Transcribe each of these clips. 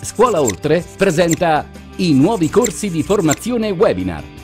Scuola Oltre presenta i nuovi corsi di formazione webinar.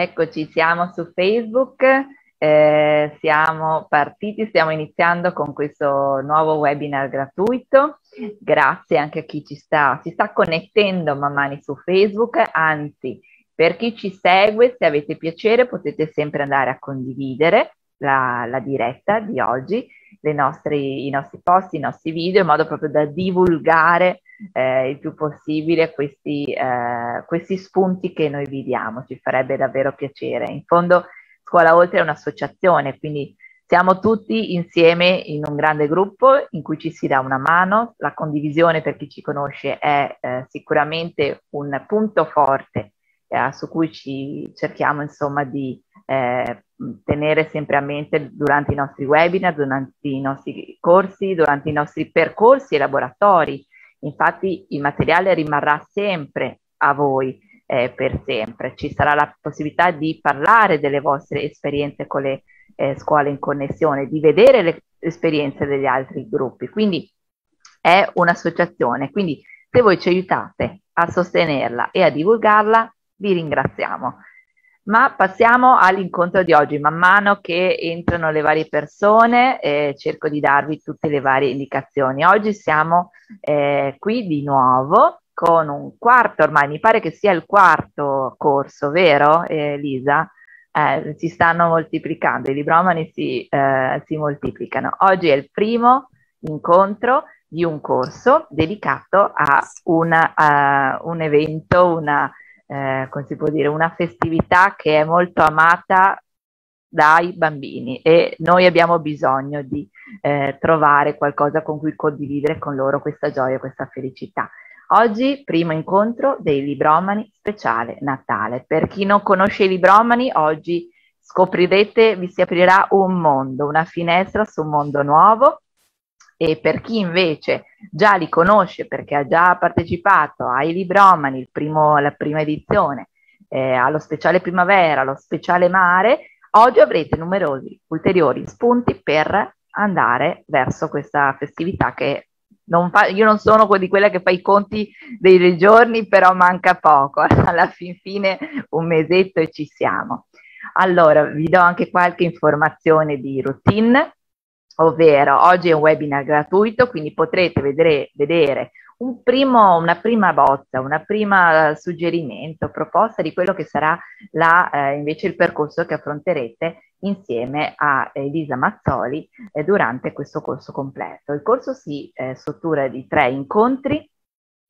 Eccoci, siamo su Facebook, eh, siamo partiti, stiamo iniziando con questo nuovo webinar gratuito. Grazie anche a chi ci sta, si sta connettendo man mano su Facebook, anzi, per chi ci segue, se avete piacere, potete sempre andare a condividere la, la diretta di oggi, nostre, i nostri post, i nostri video, in modo proprio da divulgare eh, il più possibile questi, eh, questi spunti che noi vi diamo, ci farebbe davvero piacere. In fondo Scuola Oltre è un'associazione, quindi siamo tutti insieme in un grande gruppo in cui ci si dà una mano, la condivisione per chi ci conosce è eh, sicuramente un punto forte eh, su cui ci cerchiamo insomma di eh, tenere sempre a mente durante i nostri webinar, durante i nostri corsi, durante i nostri percorsi e laboratori. Infatti il materiale rimarrà sempre a voi eh, per sempre. Ci sarà la possibilità di parlare delle vostre esperienze con le eh, scuole in connessione, di vedere le esperienze degli altri gruppi. Quindi è un'associazione. Quindi se voi ci aiutate a sostenerla e a divulgarla, vi ringraziamo. Ma passiamo all'incontro di oggi. Man mano che entrano le varie persone, eh, cerco di darvi tutte le varie indicazioni. Oggi siamo eh, qui di nuovo con un quarto, ormai mi pare che sia il quarto corso, vero eh, Lisa? Eh, si stanno moltiplicando, i libromani si, eh, si moltiplicano. Oggi è il primo incontro di un corso dedicato a una, uh, un evento, una eh, come si può dire, una festività che è molto amata dai bambini e noi abbiamo bisogno di eh, trovare qualcosa con cui condividere con loro questa gioia, questa felicità. Oggi primo incontro dei Libromani speciale Natale. Per chi non conosce i Libromani, oggi scoprirete, vi si aprirà un mondo, una finestra su un mondo nuovo e per chi invece già li conosce perché ha già partecipato ai Libromani, primo, la prima edizione, eh, allo speciale primavera, allo speciale mare, oggi avrete numerosi ulteriori spunti per andare verso questa festività che non fa, io non sono di quella che fa i conti dei giorni, però manca poco, alla fin fine un mesetto e ci siamo. Allora, vi do anche qualche informazione di routine ovvero oggi è un webinar gratuito, quindi potrete vedere, vedere un primo, una prima bozza, una prima suggerimento, proposta di quello che sarà la, eh, invece il percorso che affronterete insieme a Elisa Mazzoli eh, durante questo corso completo. Il corso si eh, struttura di tre incontri,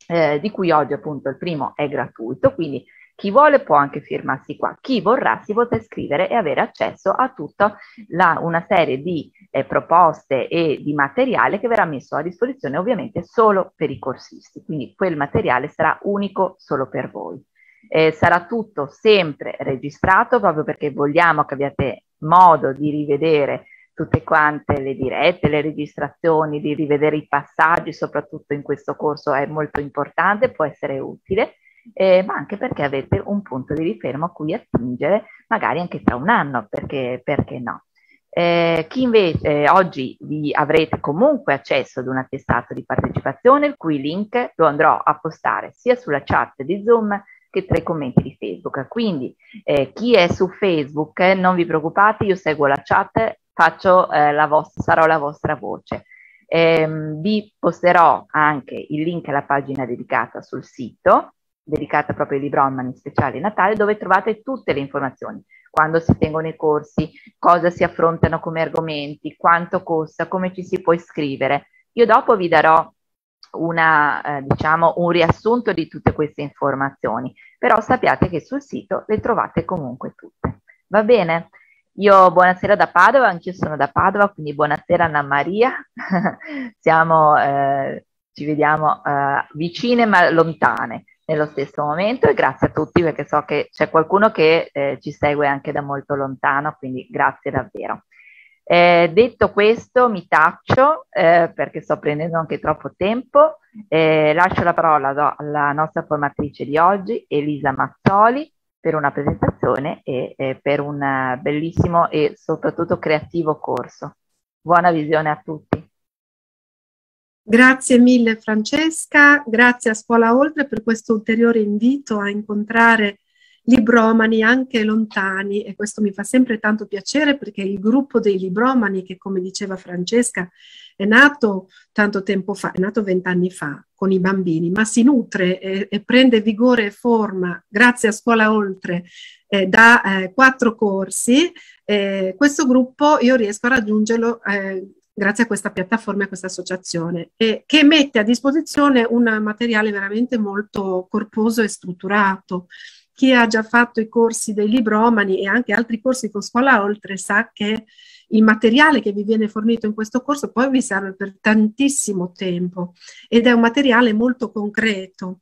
eh, di cui oggi appunto il primo è gratuito, quindi chi vuole può anche firmarsi qua, chi vorrà si potrà iscrivere e avere accesso a tutta la, una serie di eh, proposte e di materiale che verrà messo a disposizione ovviamente solo per i corsisti, quindi quel materiale sarà unico solo per voi. Eh, sarà tutto sempre registrato proprio perché vogliamo che abbiate modo di rivedere tutte quante le dirette, le registrazioni, di rivedere i passaggi, soprattutto in questo corso è molto importante, può essere utile eh, ma anche perché avete un punto di rifermo a cui attingere magari anche tra un anno, perché, perché no. Eh, chi invece eh, oggi vi avrete comunque accesso ad un attestato di partecipazione, il cui link lo andrò a postare sia sulla chat di Zoom che tra i commenti di Facebook. Quindi eh, chi è su Facebook, non vi preoccupate, io seguo la chat, faccio, eh, la vostra, sarò la vostra voce. Eh, vi posterò anche il link alla pagina dedicata sul sito dedicata proprio ai libromani speciali Natale, dove trovate tutte le informazioni, quando si tengono i corsi, cosa si affrontano come argomenti, quanto costa, come ci si può iscrivere. Io dopo vi darò una, eh, diciamo, un riassunto di tutte queste informazioni, però sappiate che sul sito le trovate comunque tutte. Va bene? Io buonasera da Padova, anch'io sono da Padova, quindi buonasera Anna Maria. Siamo, eh, ci vediamo eh, vicine ma lontane nello stesso momento e grazie a tutti perché so che c'è qualcuno che eh, ci segue anche da molto lontano, quindi grazie davvero. Eh, detto questo, mi taccio eh, perché sto prendendo anche troppo tempo. Eh, lascio la parola alla nostra formatrice di oggi, Elisa Mazzoli, per una presentazione e, e per un bellissimo e soprattutto creativo corso. Buona visione a tutti. Grazie mille Francesca, grazie a Scuola Oltre per questo ulteriore invito a incontrare libromani anche lontani e questo mi fa sempre tanto piacere perché il gruppo dei libromani che come diceva Francesca è nato tanto tempo fa, è nato vent'anni fa con i bambini, ma si nutre e, e, prende vigore e forma grazie a Scuola Oltre eh, da eh, quattro corsi. Eh, questo gruppo io riesco a raggiungerlo eh, grazie a questa piattaforma e a questa associazione, e che mette a disposizione un materiale veramente molto corposo e strutturato chi ha già fatto i corsi dei libromani e anche altri corsi con scuola oltre sa che il materiale che vi viene fornito in questo corso poi vi serve per tantissimo tempo ed è un materiale molto concreto.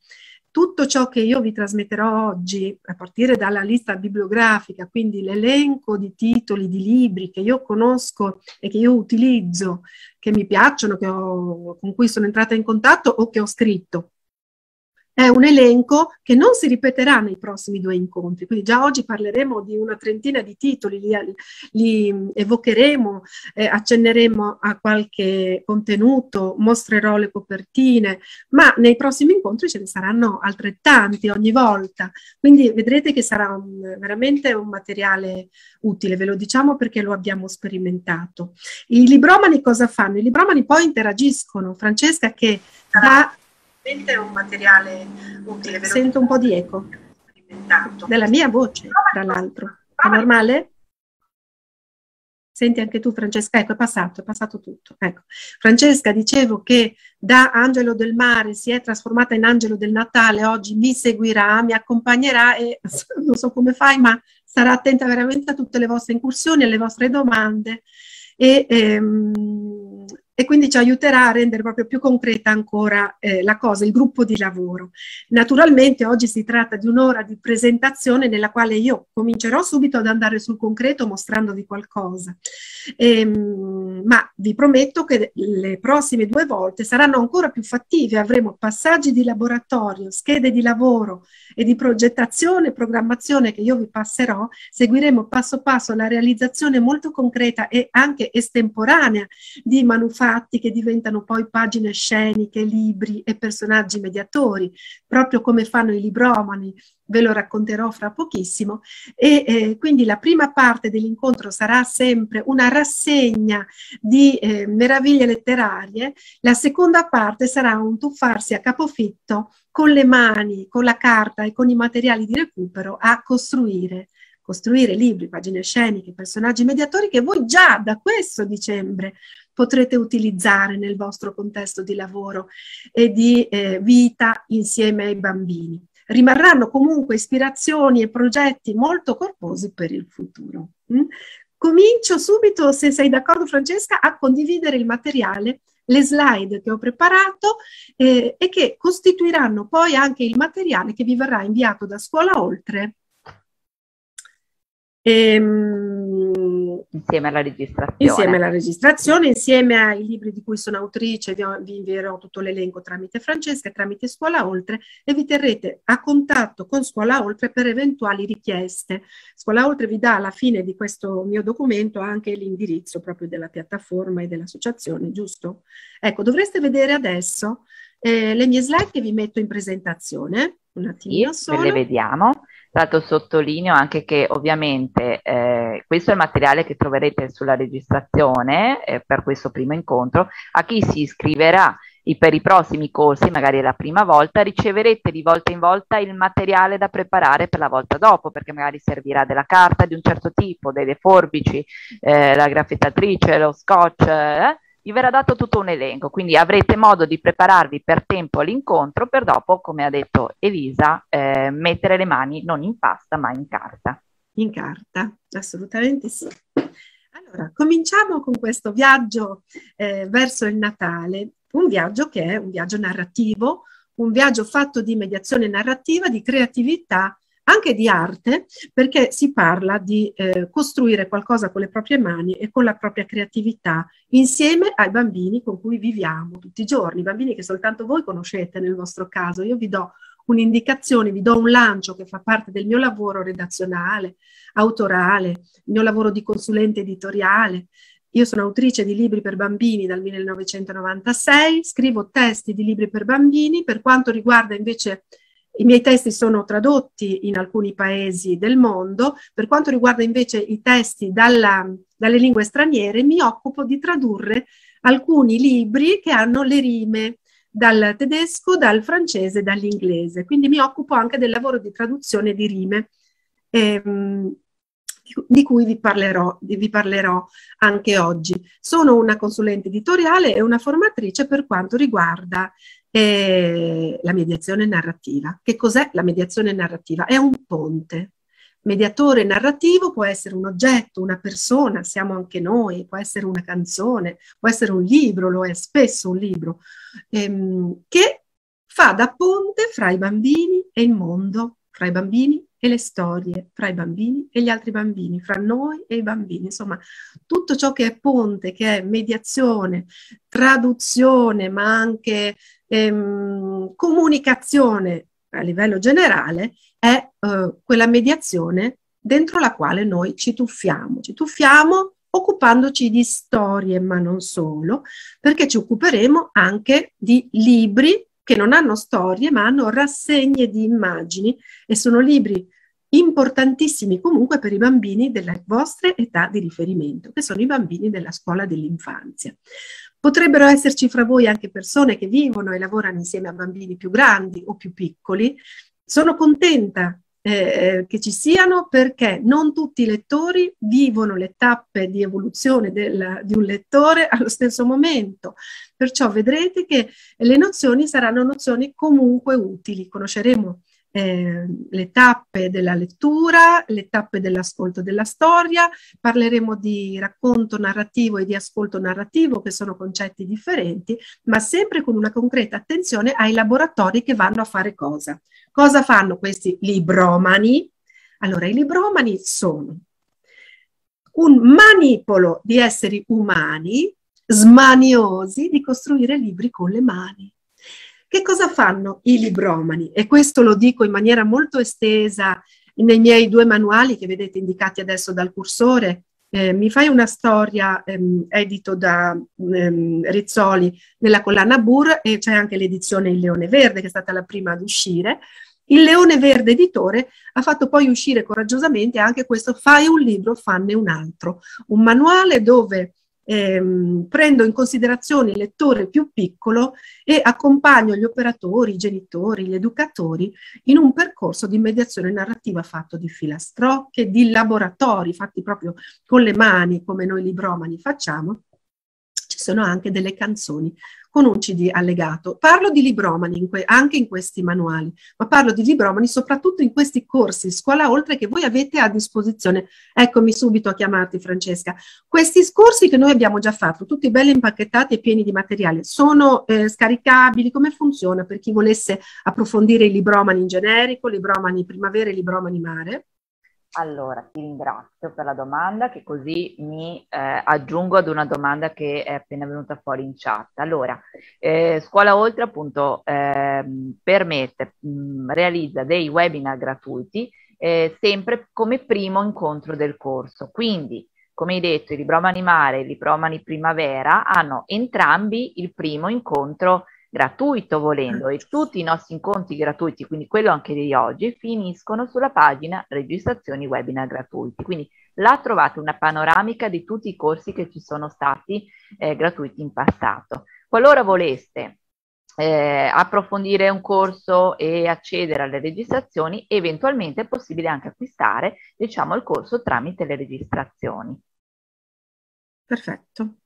Tutto ciò che io vi trasmetterò oggi, a partire dalla lista bibliografica, quindi l'elenco di titoli di libri che io conosco e che io utilizzo, che mi piacciono, che ho, con cui sono entrata in contatto o che ho scritto, è un elenco che non si ripeterà nei prossimi due incontri, quindi già oggi parleremo di una trentina di titoli, li, li evocheremo, eh, accenneremo a qualche contenuto, mostrerò le copertine, ma nei prossimi incontri ce ne saranno altrettanti ogni volta, quindi vedrete che sarà un, veramente un materiale utile, ve lo diciamo perché lo abbiamo sperimentato. I libromani cosa fanno? I libromani poi interagiscono, Francesca che da è un materiale utile. Sento un po' di eco. Della mia voce, tra l'altro. È normale? Senti anche tu Francesca, ecco è passato, è passato tutto. Ecco. Francesca, dicevo che da Angelo del Mare si è trasformata in Angelo del Natale, oggi mi seguirà, mi accompagnerà e non so come fai, ma sarà attenta veramente a tutte le vostre incursioni, alle vostre domande e ehm, e quindi ci aiuterà a rendere proprio più concreta ancora eh, la cosa, il gruppo di lavoro. Naturalmente oggi si tratta di un'ora di presentazione nella quale io comincerò subito ad andare sul concreto mostrandovi qualcosa, ehm, ma vi prometto che le prossime due volte saranno ancora più fattive, avremo passaggi di laboratorio, schede di lavoro e di progettazione e programmazione che io vi passerò, seguiremo passo passo la realizzazione molto concreta e anche estemporanea di manufatti fatti che diventano poi pagine sceniche, libri e personaggi mediatori, proprio come fanno i libromani, ve lo racconterò fra pochissimo. E eh, quindi la prima parte dell'incontro sarà sempre una rassegna di eh, meraviglie letterarie, la seconda parte sarà un tuffarsi a capofitto con le mani, con la carta e con i materiali di recupero a costruire costruire libri, pagine sceniche, personaggi mediatori che voi già da questo dicembre potrete utilizzare nel vostro contesto di lavoro e di eh, vita insieme ai bambini. Rimarranno comunque ispirazioni e progetti molto corposi per il futuro. Mm? Comincio subito, se sei d'accordo Francesca, a condividere il materiale le slide che ho preparato eh, e che costituiranno poi anche il materiale che vi verrà inviato da Scuola Oltre Ehm, insieme alla registrazione. Insieme alla registrazione, insieme ai libri di cui sono autrice, vi, vi invierò tutto l'elenco tramite Francesca, tramite Scuola Oltre e vi terrete a contatto con Scuola Oltre per eventuali richieste. Scuola Oltre vi dà alla fine di questo mio documento anche l'indirizzo proprio della piattaforma e dell'associazione, giusto? Ecco, dovreste vedere adesso eh, le mie slide che vi metto in presentazione. Un attimo sì, solo. le vediamo. Tra sottolineo anche che ovviamente eh, questo è il materiale che troverete sulla registrazione eh, per questo primo incontro. A chi si iscriverà per i prossimi corsi, magari la prima volta, riceverete di volta in volta il materiale da preparare per la volta dopo, perché magari servirà della carta di un certo tipo, delle forbici, eh, la graffettatrice, lo scotch, eh, vi verrà dato tutto un elenco, quindi avrete modo di prepararvi per tempo all'incontro per dopo, come ha detto Elisa, eh, mettere le mani non in pasta ma in carta. in carta, assolutamente sì. Allora, cominciamo con questo viaggio eh, verso il Natale, un viaggio che è un viaggio narrativo, un viaggio fatto di mediazione narrativa, di creatività, anche di arte, perché si parla di eh, costruire qualcosa con le proprie mani e con la propria creatività, insieme ai bambini con cui viviamo tutti i giorni, bambini che soltanto voi conoscete nel vostro caso. Io vi do un'indicazione, vi do un lancio che fa parte del mio lavoro redazionale, autorale, il mio lavoro di consulente editoriale. Io sono autrice di libri per bambini dal 1996, scrivo testi di libri per bambini, per quanto riguarda invece i miei testi sono tradotti in alcuni paesi del mondo, per quanto riguarda invece i testi dalla, dalle lingue straniere mi occupo di tradurre alcuni libri che hanno le rime dal tedesco, dal francese, dall'inglese. Quindi mi occupo anche del lavoro di traduzione di rime, ehm, di cui vi parlerò, vi parlerò anche oggi. Sono una consulente editoriale e una formatrice per quanto riguarda eh, la mediazione narrativa. Che cos'è la mediazione narrativa? È un ponte mediatore narrativo può essere un oggetto, una persona, siamo anche noi, può essere una canzone, può essere un libro, lo è spesso un libro, ehm, che fa da ponte fra i bambini e il mondo, fra i bambini e le storie, fra i bambini e gli altri bambini, fra noi e i bambini. Insomma, tutto ciò che è ponte, che è mediazione, traduzione, ma anche ehm, comunicazione a livello generale, è eh, quella mediazione dentro la quale noi ci tuffiamo. Ci tuffiamo occupandoci di storie, ma non solo, perché ci occuperemo anche di libri che non hanno storie, ma hanno rassegne di immagini e sono libri importantissimi comunque per i bambini della vostra età di riferimento, che sono i bambini della scuola dell'infanzia. Potrebbero esserci fra voi anche persone che vivono e lavorano insieme a bambini più grandi o più piccoli sono contenta eh, eh, che ci siano perché non tutti i lettori vivono le tappe di evoluzione del, di un lettore allo stesso momento. Perciò vedrete che le nozioni saranno nozioni comunque utili. Conosceremo eh, le tappe della lettura, le tappe dell'ascolto della storia, parleremo di racconto narrativo e di ascolto narrativo, che sono concetti differenti, ma sempre con una concreta attenzione ai laboratori che vanno a fare cosa. Cosa fanno questi libromani? Allora, i libromani sono un manipolo di esseri umani smaniosi di costruire libri con le mani. Che cosa fanno i libromani? E questo lo dico in maniera molto estesa nei miei due manuali che vedete indicati adesso dal cursore. Eh, mi fai una storia ehm, edito da ehm, Rizzoli nella collana Bur e c'è anche l'edizione Il Leone Verde che è stata la prima ad uscire. Il Leone Verde editore ha fatto poi uscire coraggiosamente anche questo Fai un libro, fanne un altro, un manuale dove ehm, prendo in considerazione il lettore più piccolo e accompagno gli operatori, i genitori, gli educatori in un percorso di mediazione narrativa fatto di filastrocche, di laboratori fatti proprio con le mani, come noi libromani facciamo. Sono anche delle canzoni con un CD allegato. Parlo di libromani in anche in questi manuali, ma parlo di libromani soprattutto in questi corsi scuola oltre che voi avete a disposizione. Eccomi subito a chiamarti Francesca. Questi corsi che noi abbiamo già fatto, tutti belli impacchettati e pieni di materiale, sono eh, scaricabili? Come funziona per chi volesse approfondire i libromani in generico, libromani primavera e libromani mare? Allora, ti ringrazio per la domanda che così mi eh, aggiungo ad una domanda che è appena venuta fuori in chat. Allora, eh, Scuola Oltre appunto eh, permette, mh, realizza dei webinar gratuiti eh, sempre come primo incontro del corso. Quindi, come hai detto, i Libromani Mare e i Libromani Primavera hanno entrambi il primo incontro gratuito volendo e tutti i nostri incontri gratuiti, quindi quello anche di oggi, finiscono sulla pagina registrazioni webinar gratuiti. Quindi là trovate una panoramica di tutti i corsi che ci sono stati eh, gratuiti in passato. Qualora voleste eh, approfondire un corso e accedere alle registrazioni, eventualmente è possibile anche acquistare diciamo, il corso tramite le registrazioni. Perfetto.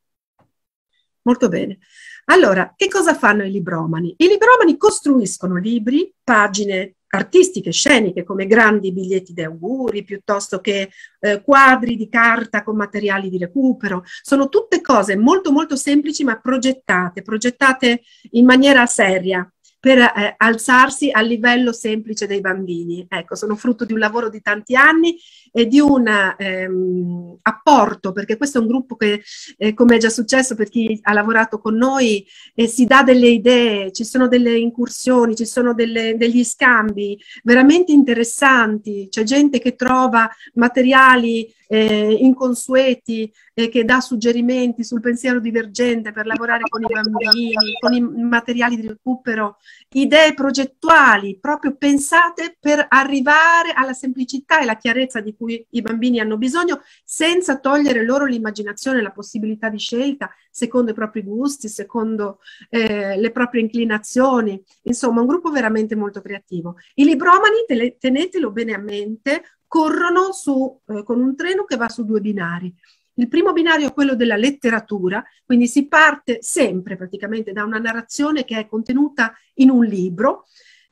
Molto bene. Allora, che cosa fanno i libromani? I libromani costruiscono libri, pagine artistiche, sceniche, come grandi biglietti di auguri, piuttosto che eh, quadri di carta con materiali di recupero. Sono tutte cose molto molto semplici ma progettate, progettate in maniera seria per eh, alzarsi al livello semplice dei bambini. Ecco, sono frutto di un lavoro di tanti anni e di un ehm, apporto, perché questo è un gruppo che, eh, come è già successo per chi ha lavorato con noi, eh, si dà delle idee, ci sono delle incursioni, ci sono delle, degli scambi veramente interessanti, c'è gente che trova materiali eh, inconsueti e che dà suggerimenti sul pensiero divergente per lavorare con i bambini, con i materiali di recupero, idee progettuali proprio pensate per arrivare alla semplicità e la chiarezza di cui i bambini hanno bisogno senza togliere loro l'immaginazione la possibilità di scelta secondo i propri gusti, secondo eh, le proprie inclinazioni. Insomma, un gruppo veramente molto creativo. I libromani, tenetelo bene a mente, corrono su, eh, con un treno che va su due binari. Il primo binario è quello della letteratura, quindi si parte sempre praticamente da una narrazione che è contenuta in un libro,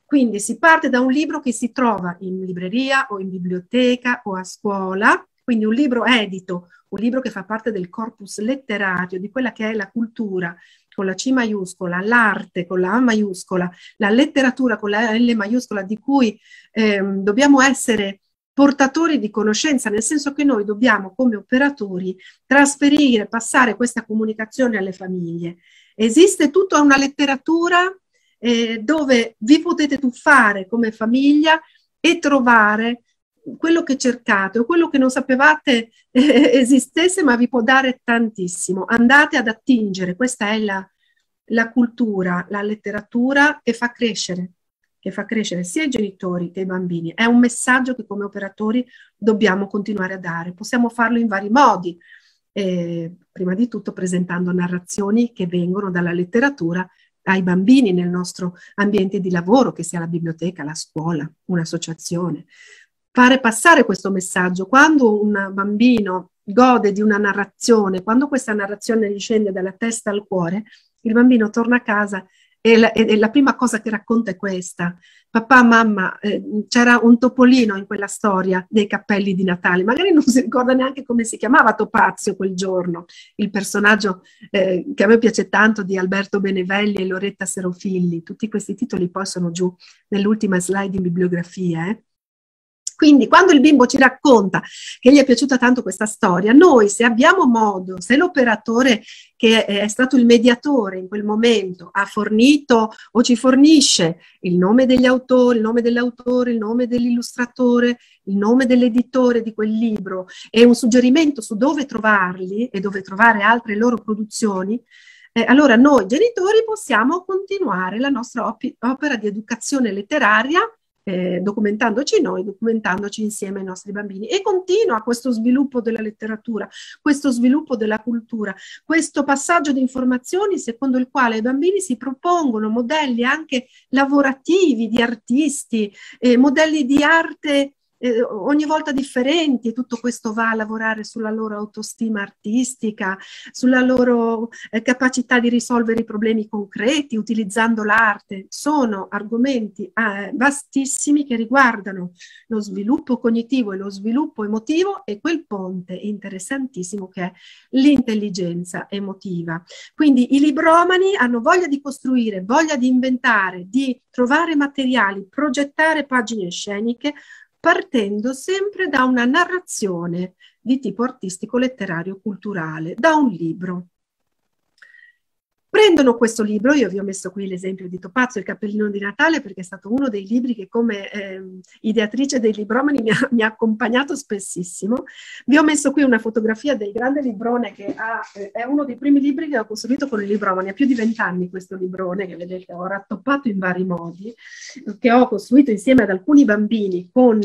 quindi si parte da un libro che si trova in libreria o in biblioteca o a scuola, quindi un libro edito, un libro che fa parte del corpus letterario, di quella che è la cultura con la C maiuscola, l'arte con la A maiuscola, la letteratura con la L maiuscola, di cui eh, dobbiamo essere portatori di conoscenza, nel senso che noi dobbiamo come operatori trasferire, passare questa comunicazione alle famiglie. Esiste tutta una letteratura eh, dove vi potete tuffare come famiglia e trovare quello che cercate o quello che non sapevate eh, esistesse, ma vi può dare tantissimo. Andate ad attingere, questa è la, la cultura, la letteratura che fa crescere che fa crescere sia i genitori che i bambini. È un messaggio che come operatori dobbiamo continuare a dare. Possiamo farlo in vari modi, eh, prima di tutto presentando narrazioni che vengono dalla letteratura ai bambini nel nostro ambiente di lavoro, che sia la biblioteca, la scuola, un'associazione. Fare passare questo messaggio. Quando un bambino gode di una narrazione, quando questa narrazione gli scende dalla testa al cuore, il bambino torna a casa e la, e la, prima cosa che racconta è questa. Papà, mamma, eh, c'era un topolino in quella storia dei cappelli di Natale, magari non si ricorda neanche come si chiamava Topazio quel giorno, il personaggio eh, che a me piace tanto di Alberto Benevelli e Loretta Serofilli. Tutti questi titoli poi sono giù nell'ultima slide in bibliografia. Eh. Quindi quando il bimbo ci racconta che gli è piaciuta tanto questa storia, noi se abbiamo modo, se l'operatore che è stato il mediatore in quel momento ha fornito o ci fornisce il nome degli autori, il nome dell'autore, il nome dell'illustratore, il nome dell'editore di quel libro e un suggerimento su dove trovarli e dove trovare altre loro produzioni, eh, allora noi genitori possiamo continuare la nostra op- opera di educazione letteraria eh, documentandoci noi, documentandoci insieme ai nostri bambini. E continua questo sviluppo della letteratura, questo sviluppo della cultura, questo passaggio di informazioni secondo il quale i bambini si propongono modelli anche lavorativi di artisti, eh, modelli di arte eh, ogni volta differenti tutto questo va a lavorare sulla loro autostima artistica, sulla loro eh, capacità di risolvere i problemi concreti utilizzando l'arte. Sono argomenti eh, vastissimi che riguardano lo sviluppo cognitivo e lo sviluppo emotivo e quel ponte interessantissimo che è l'intelligenza emotiva. Quindi i libromani hanno voglia di costruire, voglia di inventare, di trovare materiali, progettare pagine sceniche partendo sempre da una narrazione di tipo artistico, letterario, culturale, da un libro. Prendono questo libro, io vi ho messo qui l'esempio di Topazio, il cappellino di Natale, perché è stato uno dei libri che come eh, ideatrice dei libromani mi ha, mi ha, accompagnato spessissimo. Vi ho messo qui una fotografia del grande librone che ha, eh, è uno dei primi libri che ho costruito con i libromani, ha più di vent'anni questo librone che vedete ho rattoppato in vari modi, che ho costruito insieme ad alcuni bambini con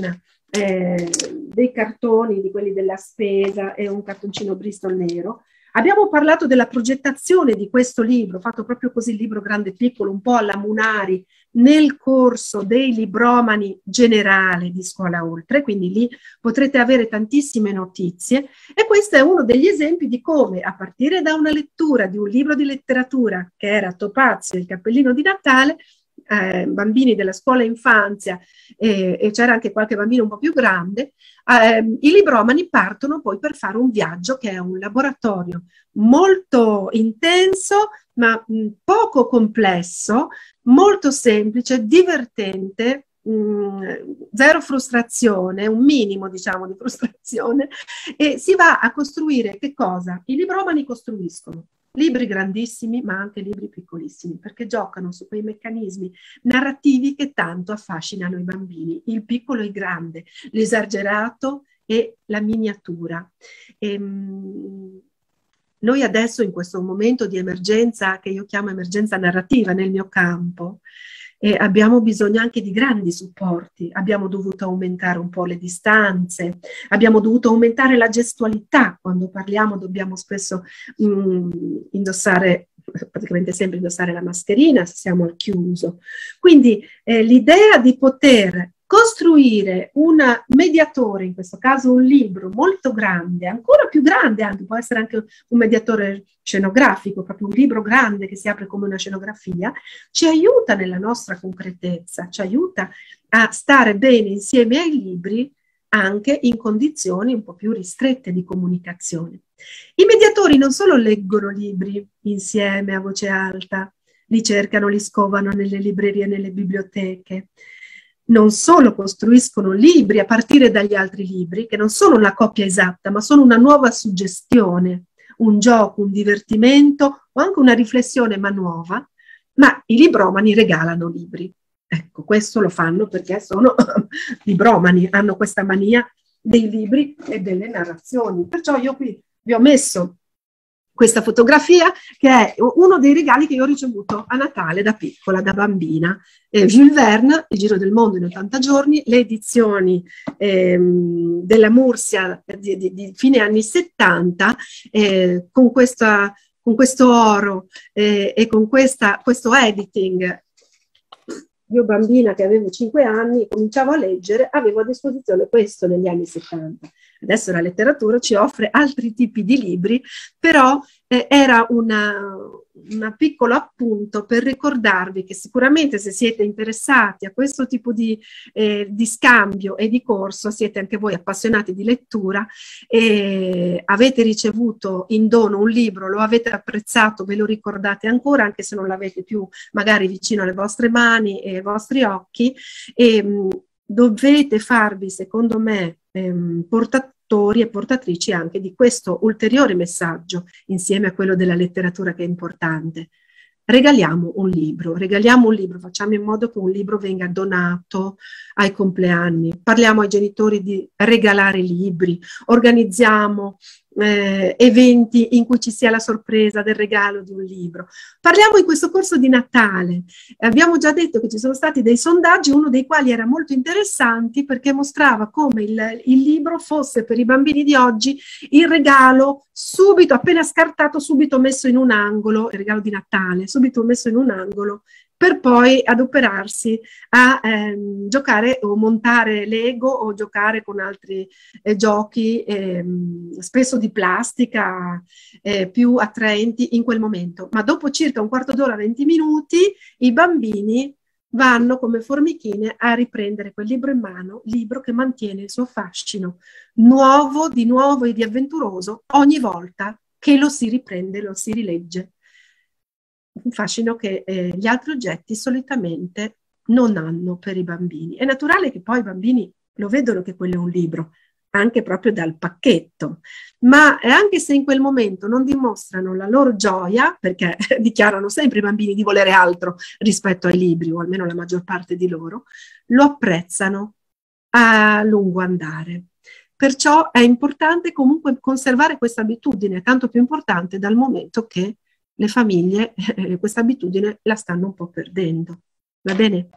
eh, dei cartoni di quelli della spesa e un cartoncino Bristol nero Abbiamo parlato della progettazione di questo libro, fatto proprio così il libro grande e piccolo, un po' alla Munari, nel corso dei libromani generali di Scuola Oltre, quindi lì potrete avere tantissime notizie. E questo è uno degli esempi di come a partire da una lettura di un libro di letteratura che era Topazio, il cappellino di Natale, eh, bambini della scuola infanzia eh, e c'era anche qualche bambino un po' più grande, eh, i libromani partono poi per fare un viaggio che è un laboratorio molto intenso ma mh, poco complesso, molto semplice, divertente, mh, zero frustrazione, un minimo diciamo di frustrazione e si va a costruire che cosa? I libromani costruiscono libri grandissimi ma anche libri piccolissimi perché giocano su quei meccanismi narrativi che tanto affascinano i bambini, il piccolo e il grande, l'esagerato e la miniatura. E, ehm, noi adesso in questo momento di emergenza, che io chiamo emergenza narrativa nel mio campo, eh, abbiamo bisogno anche di grandi supporti, abbiamo dovuto aumentare un po' le distanze, abbiamo dovuto aumentare la gestualità, quando parliamo dobbiamo spesso mh, mm, indossare praticamente sempre indossare la mascherina se siamo al chiuso. Quindi eh, l'idea di poter costruire un mediatore, in questo caso un libro molto grande, ancora più grande anche, può essere anche un mediatore scenografico, proprio un libro grande che si apre come una scenografia, ci aiuta nella nostra concretezza, ci aiuta a stare bene insieme ai libri anche in condizioni un po' più ristrette di comunicazione. I mediatori non solo leggono libri insieme a voce alta, li cercano, li scovano nelle librerie, nelle biblioteche, non solo costruiscono libri a partire dagli altri libri, che non sono una copia esatta, ma sono una nuova suggestione, un gioco, un divertimento o anche una riflessione ma nuova, ma i libromani regalano libri. Ecco, questo lo fanno perché sono libromani, hanno questa mania dei libri e delle narrazioni. Perciò io qui vi ho messo questa fotografia che è uno dei regali che io ho ricevuto a Natale da piccola, da bambina. Eh, Jules Verne, Il Giro del Mondo in 80 giorni, le edizioni ehm, della Mursia di, di, di, fine anni 70, eh, con, questa, con questo oro eh, e con questa, questo editing io bambina che avevo 5 anni, cominciavo a leggere, avevo a disposizione questo negli anni 70. Adesso la letteratura ci offre altri tipi di libri, però eh, era un piccolo appunto per ricordarvi che sicuramente se siete interessati a questo tipo di, eh, di scambio e di corso, siete anche voi appassionati di lettura e avete ricevuto in dono un libro, lo avete apprezzato, ve lo ricordate ancora, anche se non l'avete più magari vicino alle vostre mani e ai vostri occhi, e, mh, dovete farvi, secondo me, ehm, portatori e portatrici anche di questo ulteriore messaggio insieme a quello della letteratura che è importante. Regaliamo un libro, regaliamo un libro, facciamo in modo che un libro venga donato ai compleanni, parliamo ai genitori di regalare libri, organizziamo eh, eventi in cui ci sia la sorpresa del regalo di un libro. Parliamo in questo corso di Natale. Abbiamo già detto che ci sono stati dei sondaggi, uno dei quali era molto interessante perché mostrava come il, il libro fosse per i bambini di oggi il regalo subito, appena scartato, subito messo in un angolo, il regalo di Natale, subito messo in un angolo per poi adoperarsi a ehm, giocare o montare Lego o giocare con altri eh, giochi, ehm, spesso di plastica, eh, più attraenti in quel momento. Ma dopo circa un quarto d'ora, 20 minuti, i bambini vanno come formichine a riprendere quel libro in mano, libro che mantiene il suo fascino nuovo, di nuovo e di avventuroso ogni volta che lo si riprende, lo si rilegge un fascino che eh, gli altri oggetti solitamente non hanno per i bambini. È naturale che poi i bambini lo vedono che quello è un libro, anche proprio dal pacchetto, ma anche se in quel momento non dimostrano la loro gioia, perché dichiarano sempre i bambini di volere altro rispetto ai libri, o almeno la maggior parte di loro, lo apprezzano a lungo andare. Perciò è importante comunque conservare questa abitudine, tanto più importante dal momento che le famiglie eh, questa abitudine la stanno un po' perdendo. Va bene?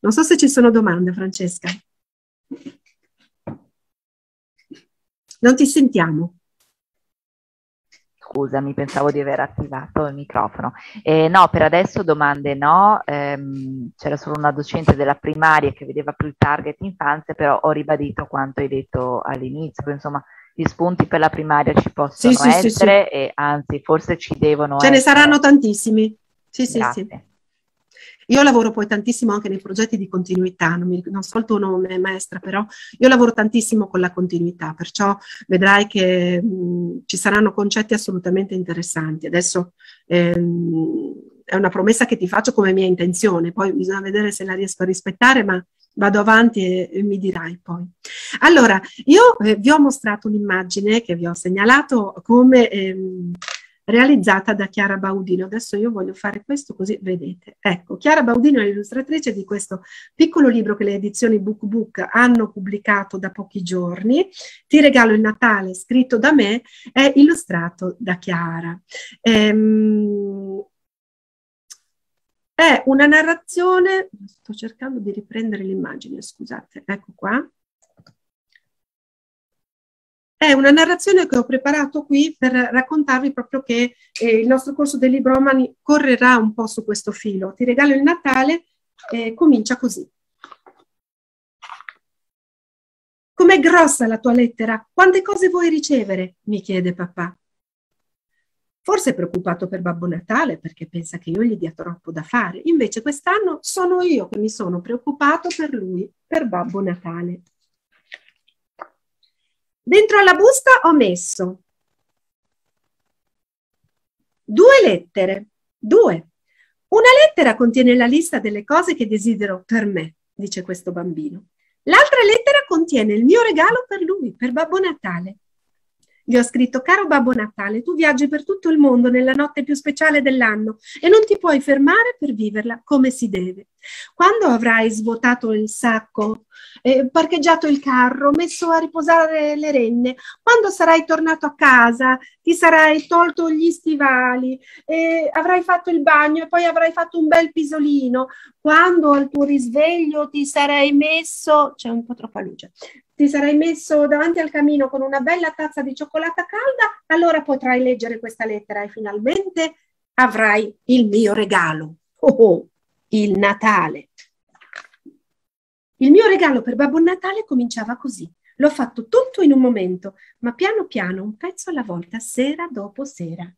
Non so se ci sono domande, Francesca. Non ti sentiamo. Scusami, pensavo di aver attivato il microfono. Eh, no, per adesso domande no. Ehm, c'era solo una docente della primaria che vedeva più il target infanzia, però ho ribadito quanto hai detto all'inizio. Insomma, gli spunti per la primaria ci possono sì, essere sì, e anzi forse ci devono Ce essere. ne saranno tantissimi. Sì, sì, sì. Io lavoro poi tantissimo anche nei progetti di continuità, non, mi, non so il tuo nome maestra, però io lavoro tantissimo con la continuità, perciò vedrai che mh, ci saranno concetti assolutamente interessanti. Adesso ehm, è una promessa che ti faccio come mia intenzione, poi bisogna vedere se la riesco a rispettare, ma vado avanti e, mi dirai poi. Allora, io eh, vi ho mostrato un'immagine che vi ho segnalato come... Ehm, realizzata da Chiara Baudino. Adesso io voglio fare questo così vedete. Ecco, Chiara Baudino è l'illustratrice di questo piccolo libro che le edizioni Book Book hanno pubblicato da pochi giorni. Ti regalo il Natale, scritto da me, è illustrato da Chiara. Ehm, è una narrazione, sto cercando di riprendere l'immagine, scusate, ecco qua. È una narrazione che ho preparato qui per raccontarvi proprio che eh, il nostro corso dei libromani correrà un po' su questo filo. Ti regalo il Natale, eh, comincia così. Com'è grossa la tua lettera? Quante cose vuoi ricevere? mi chiede papà. Forse è preoccupato per Babbo Natale perché pensa che io gli dia troppo da fare. Invece quest'anno sono io che mi sono preoccupato per lui, per Babbo Natale. Dentro alla busta ho messo due lettere, due. Una lettera contiene la lista delle cose che desidero per me, dice questo bambino. L'altra lettera contiene il mio regalo per lui, per Babbo Natale. Gli ho scritto, caro Babbo Natale, tu viaggi per tutto il mondo nella notte più speciale dell'anno e non ti puoi fermare per viverla come si deve. Quando avrai svuotato il sacco, eh, parcheggiato il carro, messo a riposare le renne, quando sarai tornato a casa, ti sarai tolto gli stivali, eh, avrai fatto il bagno e poi avrai fatto un bel pisolino, quando al tuo risveglio ti sarai messo, c'è un po' troppa luce, ti sarai messo davanti al camino con una bella tazza di cioccolata calda, allora potrai leggere questa lettera e finalmente avrai il mio regalo. Oh, oh, il Natale. Il mio regalo per Babbo Natale cominciava così. L'ho fatto tutto in un momento, ma piano piano, un pezzo alla volta, sera dopo sera.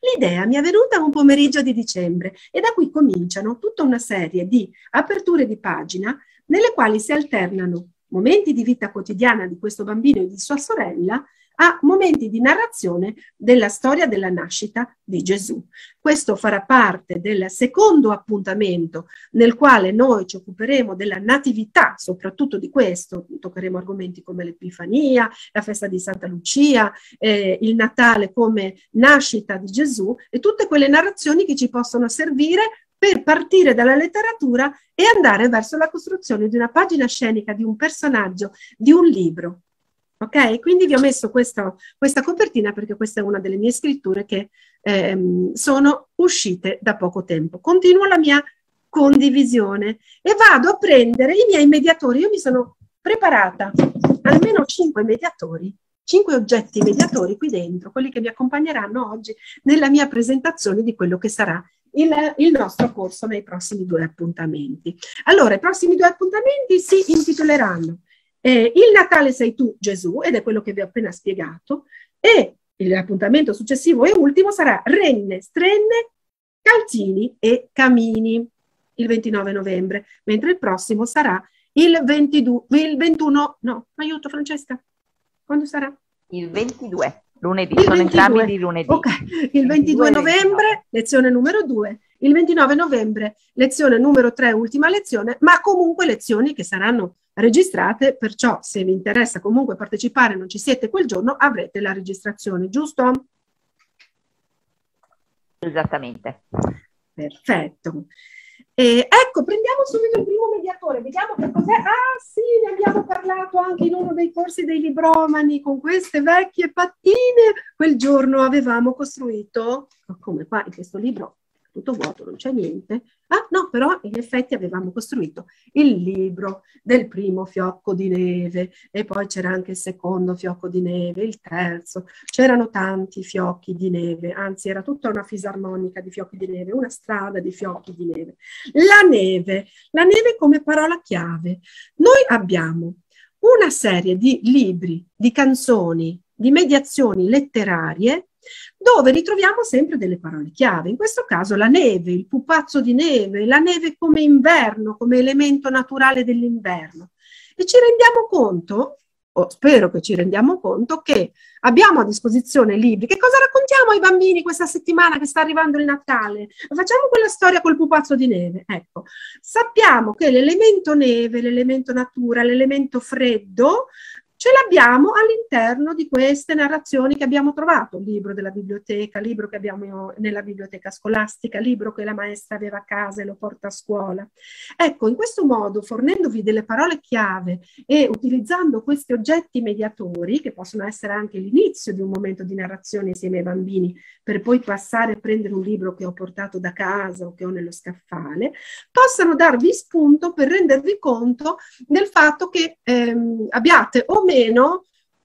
L'idea mi è venuta un pomeriggio di dicembre e da qui cominciano tutta una serie di aperture di pagina nelle quali si alternano momenti di vita quotidiana di questo bambino e di sua sorella a momenti di narrazione della storia della nascita di Gesù. Questo farà parte del secondo appuntamento nel quale noi ci occuperemo della natività, soprattutto di questo, toccheremo argomenti come l'Epifania, la festa di Santa Lucia, eh, il Natale come nascita di Gesù e tutte quelle narrazioni che ci possono servire per partire dalla letteratura e andare verso la costruzione di una pagina scenica, di un personaggio, di un libro. Ok? Quindi vi ho messo questo, questa copertina perché questa è una delle mie scritture che ehm, sono uscite da poco tempo. Continuo la mia condivisione e vado a prendere i miei mediatori. Io mi sono preparata almeno cinque mediatori, cinque oggetti mediatori qui dentro, quelli che vi accompagneranno oggi nella mia presentazione di quello che sarà il, il, nostro corso nei prossimi due appuntamenti. Allora, i prossimi due appuntamenti si intitoleranno eh, Il Natale sei tu, Gesù, ed è quello che vi ho appena spiegato, e l'appuntamento successivo e ultimo sarà Renne, Strenne, Calzini e Camini, il 29 novembre, mentre il prossimo sarà il, 22, il 21, no, aiuto Francesca, quando sarà? Il 22. Lunedì, il sono 22. entrambi di lunedì. Ok, il 22 novembre, lezione numero 2, il 29 novembre, lezione numero 3, ultima lezione, ma comunque lezioni che saranno registrate, perciò se vi interessa comunque partecipare, non ci siete quel giorno, avrete la registrazione, giusto? Esattamente. Perfetto. E ecco, prendiamo subito il primo mediatore, vediamo che cos'è. Ah sì, ne abbiamo parlato anche in uno dei corsi dei libromani con queste vecchie pattine. Quel giorno avevamo costruito, come qua in questo libro tutto vuoto, non c'è niente. Ah no, però in effetti avevamo costruito il libro del primo fiocco di neve e poi c'era anche il secondo fiocco di neve, il terzo. C'erano tanti fiocchi di neve, anzi era tutta una fisarmonica di fiocchi di neve, una strada di fiocchi di neve. La neve, la neve come parola chiave. Noi abbiamo una serie di libri, di canzoni, di mediazioni letterarie dove ritroviamo sempre delle parole chiave. In questo caso la neve, il pupazzo di neve, la neve come inverno, come elemento naturale dell'inverno. E ci rendiamo conto, o spero che ci rendiamo conto, che abbiamo a disposizione libri. Che cosa raccontiamo ai bambini questa settimana che sta arrivando il Natale? Facciamo quella storia col pupazzo di neve. Ecco, sappiamo che l'elemento neve, l'elemento natura, l'elemento freddo ce l'abbiamo all'interno di queste narrazioni che abbiamo trovato, libro della biblioteca, libro che abbiamo nella biblioteca scolastica, libro che la maestra aveva a casa e lo porta a scuola. Ecco, in questo modo, fornendovi delle parole chiave e utilizzando questi oggetti mediatori, che possono essere anche l'inizio di un momento di narrazione insieme ai bambini, per poi passare a prendere un libro che ho portato da casa o che ho nello scaffale, possano darvi spunto per rendervi conto del fatto che ehm, abbiate o meno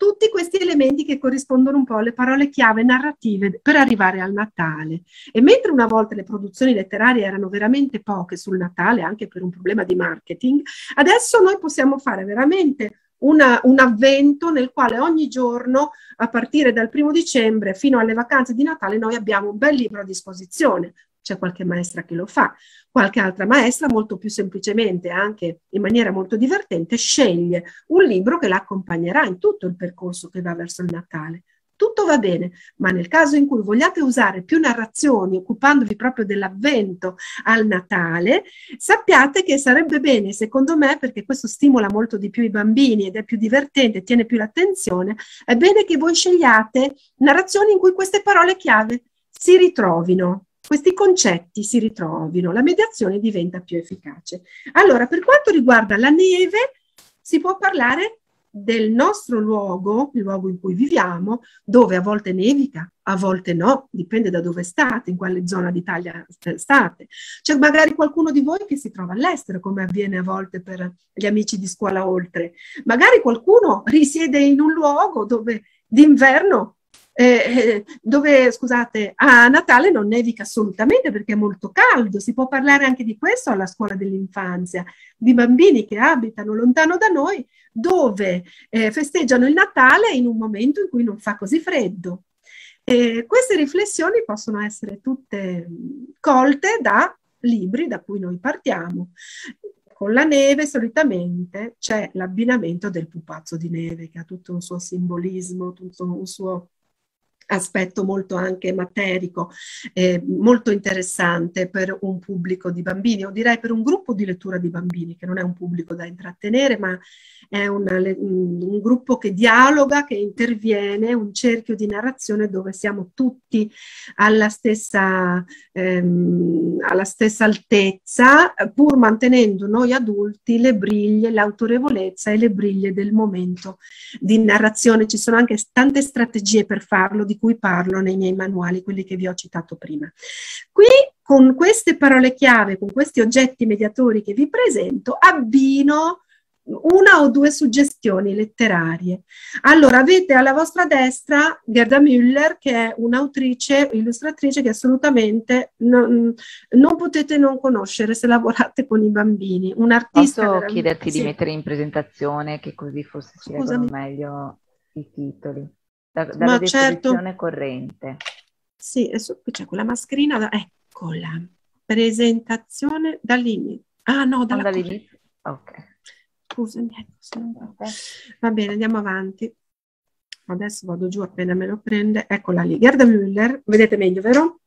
tutti questi elementi che corrispondono un po' alle parole chiave narrative per arrivare al Natale. E mentre una volta le produzioni letterarie erano veramente poche sul Natale, anche per un problema di marketing, adesso noi possiamo fare veramente una, un avvento nel quale ogni giorno, a partire dal primo dicembre fino alle vacanze di Natale, noi abbiamo un bel libro a disposizione, c'è qualche maestra che lo fa, qualche altra maestra molto più semplicemente, anche in maniera molto divertente, sceglie un libro che la accompagnerà in tutto il percorso che va verso il Natale. Tutto va bene, ma nel caso in cui vogliate usare più narrazioni occupandovi proprio dell'avvento al Natale, sappiate che sarebbe bene, secondo me, perché questo stimola molto di più i bambini ed è più divertente, tiene più l'attenzione, è bene che voi scegliate narrazioni in cui queste parole chiave si ritrovino questi concetti si ritrovino, la mediazione diventa più efficace. Allora, per quanto riguarda la neve, si può parlare del nostro luogo, il luogo in cui viviamo, dove a volte nevica, a volte no, dipende da dove state, in quale zona d'Italia state. C'è magari qualcuno di voi che si trova all'estero, come avviene a volte per gli amici di scuola oltre. Magari qualcuno risiede in un luogo dove d'inverno eh, eh, dove, scusate, a Natale non nevica assolutamente perché è molto caldo, si può parlare anche di questo alla scuola dell'infanzia, di bambini che abitano lontano da noi, dove eh, festeggiano il Natale in un momento in cui non fa così freddo. E queste riflessioni possono essere tutte colte da libri da cui noi partiamo. Con la neve solitamente c'è l'abbinamento del pupazzo di neve che ha tutto un suo simbolismo, tutto un suo aspetto molto anche materico, eh, molto interessante per un pubblico di bambini, o direi per un gruppo di lettura di bambini, che non è un pubblico da intrattenere, ma è una, un gruppo che dialoga, che interviene, un cerchio di narrazione dove siamo tutti alla stessa, ehm, alla stessa altezza, pur mantenendo noi adulti le briglie, l'autorevolezza e le briglie del momento di narrazione. Ci sono anche tante strategie per farlo, di cui parlo nei miei manuali, quelli che vi ho citato prima. Qui con queste parole chiave, con questi oggetti mediatori che vi presento, abbino una o due suggestioni letterarie. Allora, avete alla vostra destra Gerda Müller, che è un'autrice, illustratrice che assolutamente non, non, potete non conoscere se lavorate con i bambini. Un artista. Posso chiederti sì. di mettere in presentazione che così forse si leggono meglio i titoli? Da, dalla Ma certo. corrente. Sì, adesso qui c'è quella mascherina, da, eccola. Presentazione dall'inizio. Ah no, dalla dall'inizio. Ok. Scusami, ecco, va bene, andiamo avanti. Adesso vado giù appena me lo prende. Eccola lì, Gerda Müller, vedete meglio, vero?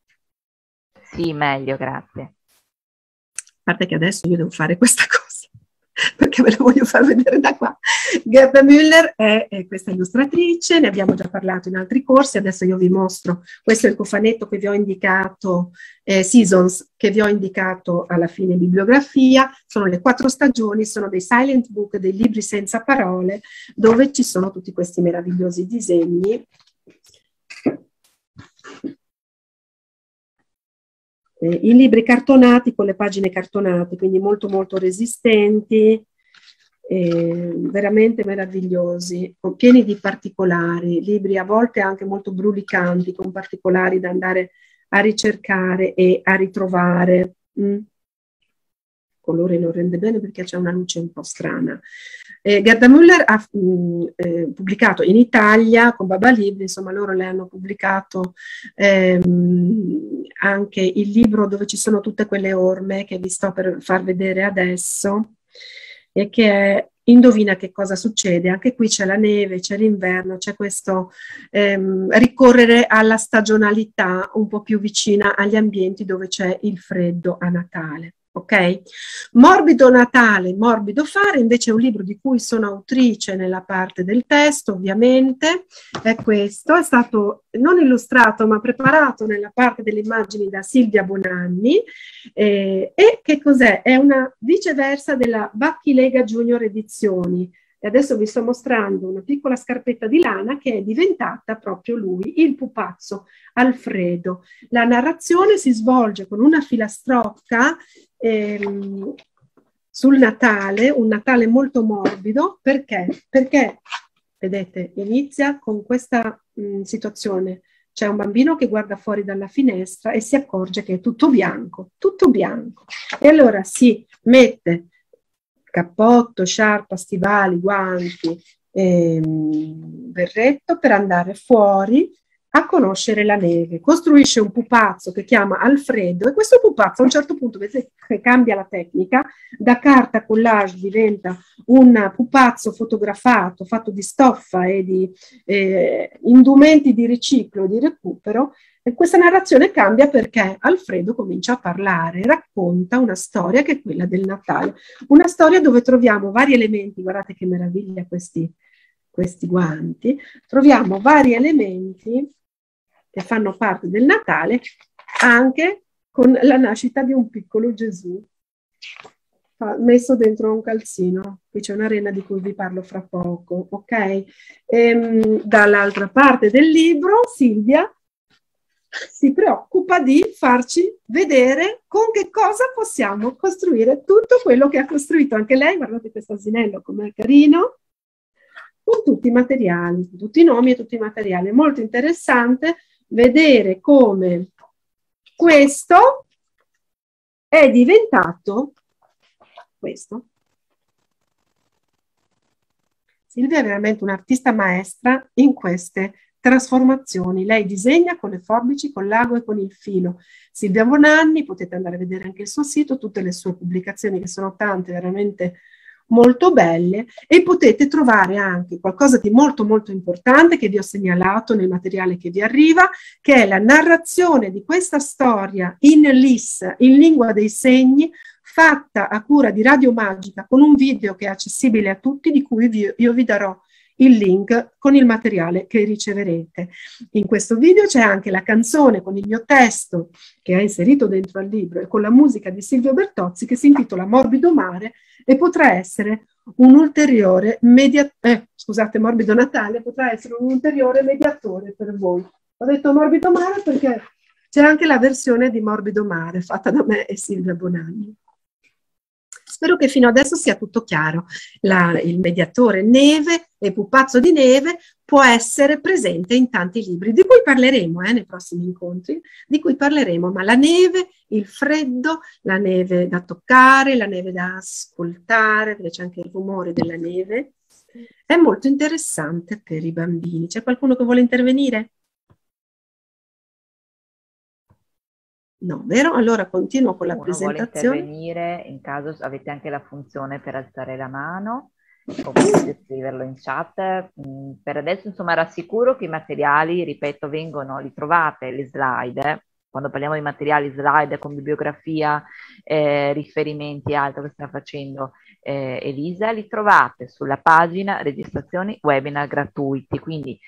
Sì, meglio, grazie. A parte che adesso io devo fare questa cosa perché ve la voglio far vedere da qua. Gerda Müller è, è, questa illustratrice, ne abbiamo già parlato in altri corsi, adesso io vi mostro, questo è il cofanetto che vi ho indicato, eh, Seasons, che vi ho indicato alla fine bibliografia, sono le quattro stagioni, sono dei silent book, dei libri senza parole, dove ci sono tutti questi meravigliosi disegni eh, i libri cartonati con le pagine cartonate, quindi molto molto resistenti, eh, veramente meravigliosi, pieni di particolari, libri a volte anche molto brulicanti, con particolari da andare a ricercare e a ritrovare. Mm. colore non rende bene perché c'è una luce un po' strana. Eh, Gerda Müller ha mh, mm, eh, pubblicato in Italia con Baba Libri, insomma loro le hanno pubblicato ehm, anche il libro dove ci sono tutte quelle orme che vi sto per far vedere adesso e che è Indovina che cosa succede, anche qui c'è la neve, c'è l'inverno, c'è questo ehm, ricorrere alla stagionalità un po' più vicina agli ambienti dove c'è il freddo a Natale ok? Morbido Natale, Morbido Fare, invece è un libro di cui sono autrice nella parte del testo, ovviamente, è questo, è stato non illustrato ma preparato nella parte delle immagini da Silvia Bonanni eh, e che cos'è? È una viceversa della Bacchilega Junior Edizioni, e adesso vi sto mostrando una piccola scarpetta di lana che è diventata proprio lui, il pupazzo Alfredo. La narrazione si svolge con una filastrocca ehm, sul Natale, un Natale molto morbido, perché? Perché, vedete, inizia con questa mh, situazione. C'è un bambino che guarda fuori dalla finestra e si accorge che è tutto bianco, tutto bianco. E allora si mette cappotto, sciarpa, stivali, guanti, ehm, berretto per andare fuori a conoscere la neve. Costruisce un pupazzo che chiama Alfredo e questo pupazzo a un certo punto cambia la tecnica, da carta collage diventa un pupazzo fotografato fatto di stoffa e di eh, indumenti di riciclo, di recupero e questa narrazione cambia perché Alfredo comincia a parlare, racconta una storia che è quella del Natale, una storia dove troviamo vari elementi, guardate che meraviglia questi, questi guanti, troviamo vari elementi che fanno parte del Natale, anche con la nascita di un piccolo Gesù messo dentro un calzino. Qui c'è un'arena di cui vi parlo fra poco, ok? Ehm, dall'altra parte del libro, Silvia si preoccupa di farci vedere con che cosa possiamo costruire tutto quello che ha costruito anche lei. Guardate questo asinello com'è carino, con tutti i materiali, tutti i nomi e tutti i materiali. Molto interessante vedere come questo è diventato questo. Silvia è veramente un'artista maestra in queste trasformazioni. Lei disegna con le forbici, con l'ago e con il filo. Silvia Bonanni, potete andare a vedere anche il suo sito, tutte le sue pubblicazioni che sono tante, veramente molto belle e potete trovare anche qualcosa di molto molto importante che vi ho segnalato nel materiale che vi arriva, che è la narrazione di questa storia in LIS, in lingua dei segni, fatta a cura di Radio Magica con un video che è accessibile a tutti, di cui vi, io vi darò il link con il materiale che riceverete. In questo video c'è anche la canzone con il mio testo che è inserito dentro al libro e con la musica di Silvio Bertozzi che si intitola Morbido Mare e potrà essere un ulteriore mediatore, eh, scusate, Morbido Natale, potrà essere un ulteriore mediatore per voi. Ho detto Morbido Mare perché c'è anche la versione di Morbido Mare fatta da me e Silvia Bonanni. Spero che fino adesso sia tutto chiaro. La, il mediatore neve e pupazzo di neve può essere presente in tanti libri, di cui parleremo eh, nei prossimi incontri, di cui parleremo, ma la neve, il freddo, la neve da toccare, la neve da ascoltare, perché c'è anche il rumore della neve, è molto interessante per i bambini. C'è qualcuno che vuole intervenire? No, vero? Allora continuo con la Uno presentazione. vuole intervenire in caso avete anche la funzione per alzare la mano o potete scriverlo in chat. Mm, per adesso insomma rassicuro che i materiali, ripeto, vengono, li trovate, le slide, quando parliamo di materiali slide con bibliografia, eh, riferimenti e altro che sta facendo eh, Elisa, li trovate sulla pagina registrazioni webinar gratuiti, quindi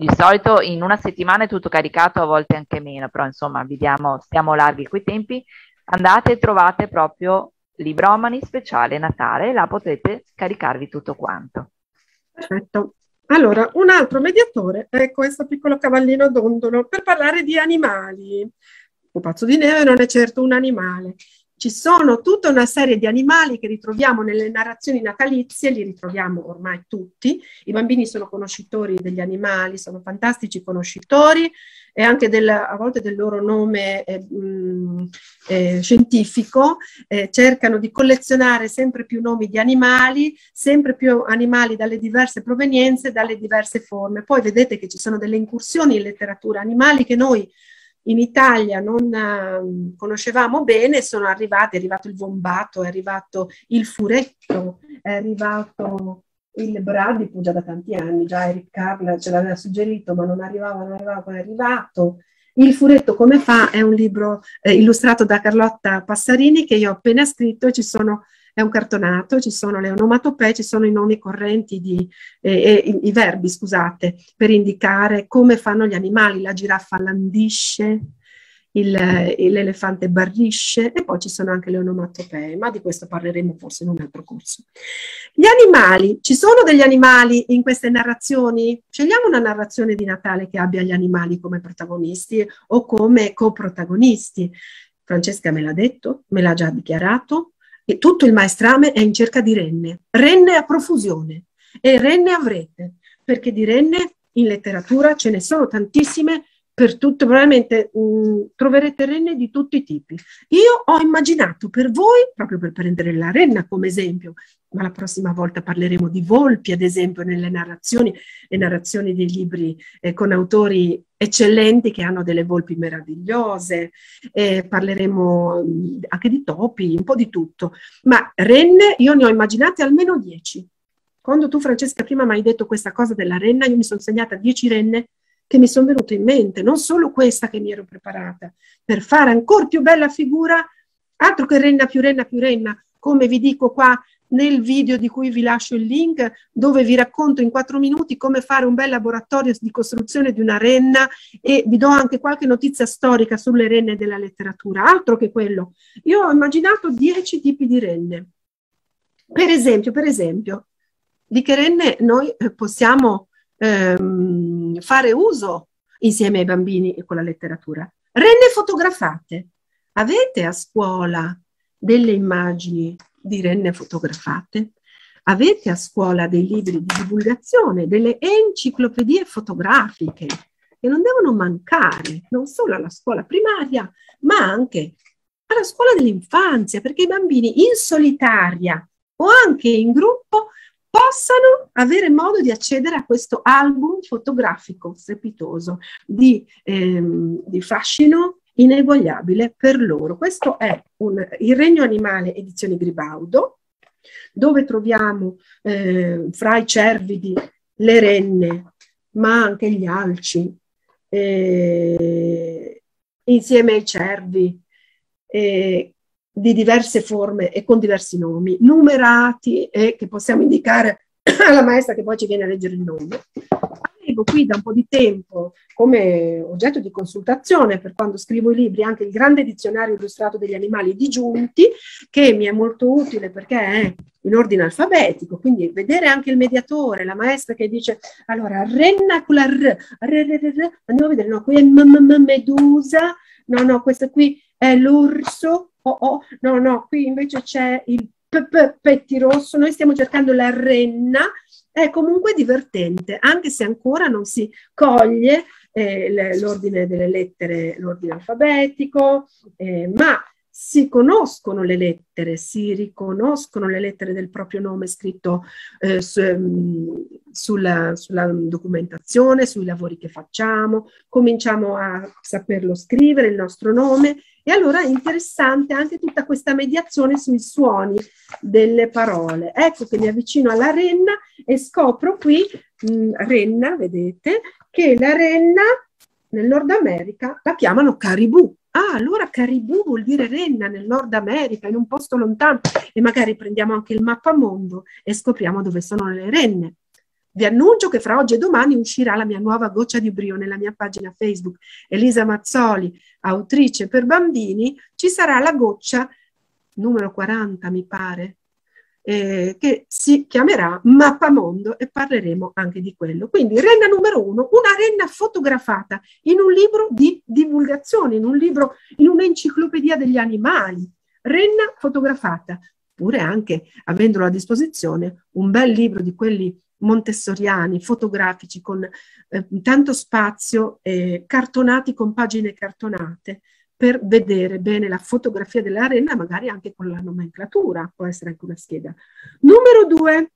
di solito in una settimana è tutto caricato, a volte anche meno, però insomma vediamo, stiamo larghi coi tempi. Andate e trovate proprio Libromani speciale Natale là potete caricarvi tutto quanto. Perfetto. Allora, un altro mediatore è questo piccolo cavallino dondolo per parlare di animali. Un pazzo di neve non è certo un animale. Ci sono tutta una serie di animali che ritroviamo nelle narrazioni natalizie, li ritroviamo ormai tutti. I bambini sono conoscitori degli animali, sono fantastici conoscitori e anche del, a volte del loro nome eh, eh, scientifico, eh, cercano di collezionare sempre più nomi di animali, sempre più animali dalle diverse provenienze, dalle diverse forme. Poi vedete che ci sono delle incursioni in letteratura animali che noi in Italia non uh, conoscevamo bene, sono arrivati, è arrivato il vombato, è arrivato il furetto, è arrivato il Bradipo già da tanti anni, già Eric Carla ce l'aveva suggerito, ma non arrivava, non arrivava, è arrivato. Il furetto come fa è un libro eh, illustrato da Carlotta Passarini che io ho appena scritto e ci sono è un cartonato, ci sono le onomatopee, ci sono i nomi correnti, di, eh, i, i, verbi, scusate, per indicare come fanno gli animali. La giraffa landisce, l'elefante barrisce e poi ci sono anche le onomatopee, ma di questo parleremo forse in un altro corso. Gli animali, ci sono degli animali in queste narrazioni? Scegliamo una narrazione di Natale che abbia gli animali come protagonisti o come coprotagonisti. Francesca me l'ha detto, me l'ha già dichiarato, e tutto il maestrame è in cerca di renne, renne a profusione e renne avrete, perché di renne in letteratura ce ne sono tantissime per tutto, probabilmente mh, mm, troverete renne di tutti i tipi. Io ho immaginato per voi, proprio per prendere la renna come esempio, ma la prossima volta parleremo di volpi, ad esempio, nelle narrazioni, le narrazioni dei libri eh, con autori eccellenti che hanno delle volpi meravigliose, eh, parleremo mm, anche di topi, un po' di tutto. Ma renne io ne ho immaginate almeno dieci. Quando tu, Francesca, prima mi hai detto questa cosa della renna, io mi sono segnata dieci renne che mi sono venute in mente, non solo questa che mi ero preparata, per fare ancora più bella figura, altro che renna più renna più renna, come vi dico qua nel video di cui vi lascio il link, dove vi racconto in quattro minuti come fare un bel laboratorio di costruzione di una renna e vi do anche qualche notizia storica sulle renne della letteratura, altro che quello. Io ho immaginato dieci tipi di renne. Per esempio, per esempio, di che renne noi eh, possiamo ehm, fare uso insieme ai bambini e con la letteratura. Renne fotografate. Avete a scuola delle immagini di renne fotografate? Avete a scuola dei libri di divulgazione, delle enciclopedie fotografiche che non devono mancare non solo alla scuola primaria, ma anche alla scuola dell'infanzia, perché i bambini in solitaria o anche in gruppo possano avere modo di accedere a questo album fotografico strepitoso di, ehm, di fascino ineguagliabile per loro. Questo è un, Il Regno Animale, edizioni Gribaudo, dove troviamo eh, fra i cervidi le renne, ma anche gli alci, eh, insieme ai cervi, eh, di diverse forme e con diversi nomi, numerati e che possiamo indicare alla maestra che poi ci viene a leggere il nome. Avevo qui da un po' di tempo come oggetto di consultazione per quando scrivo i libri anche il grande dizionario illustrato degli animali disgiunti che mi è molto utile perché è in ordine alfabetico, quindi vedere anche il mediatore, la maestra che dice allora renna andiamo a vedere, no, qui è medusa, no, no, questo qui è l'orso, oh, oh, no, no, qui invece c'è il p- p- pettirosso, noi stiamo cercando la renna, è comunque divertente, anche se ancora non si coglie eh, l'ordine delle lettere, l'ordine alfabetico, eh, ma si conoscono le lettere, si riconoscono le lettere del proprio nome scritto eh, su, um, sulla, sulla, documentazione, sui lavori che facciamo, cominciamo a saperlo scrivere, il nostro nome, e allora è interessante anche tutta questa mediazione sui suoni delle parole. Ecco che mi avvicino alla renna e scopro qui, mh, mm, renna, vedete, che la renna nel Nord America la chiamano caribù Ah, allora Caribou vuol dire renna nel Nord America, in un posto lontano, e magari prendiamo anche il mappamondo e scopriamo dove sono le renne. Vi annuncio che fra oggi e domani uscirà la mia nuova goccia di brio nella mia pagina Facebook. Elisa Mazzoli, autrice per bambini, ci sarà la goccia numero 40, mi pare, eh, che si chiamerà Mappamondo e parleremo anche di quello. Quindi renna numero uno, una renna fotografata in un libro di divulgazione, in un libro, in un'enciclopedia degli animali. renna fotografata, oppure anche avendolo a disposizione un bel libro di quelli montessoriani, fotografici, con eh, tanto spazio, eh, cartonati con pagine cartonate, per vedere bene la fotografia della renna, magari anche con la nomenclatura, può essere anche una scheda. Numero due,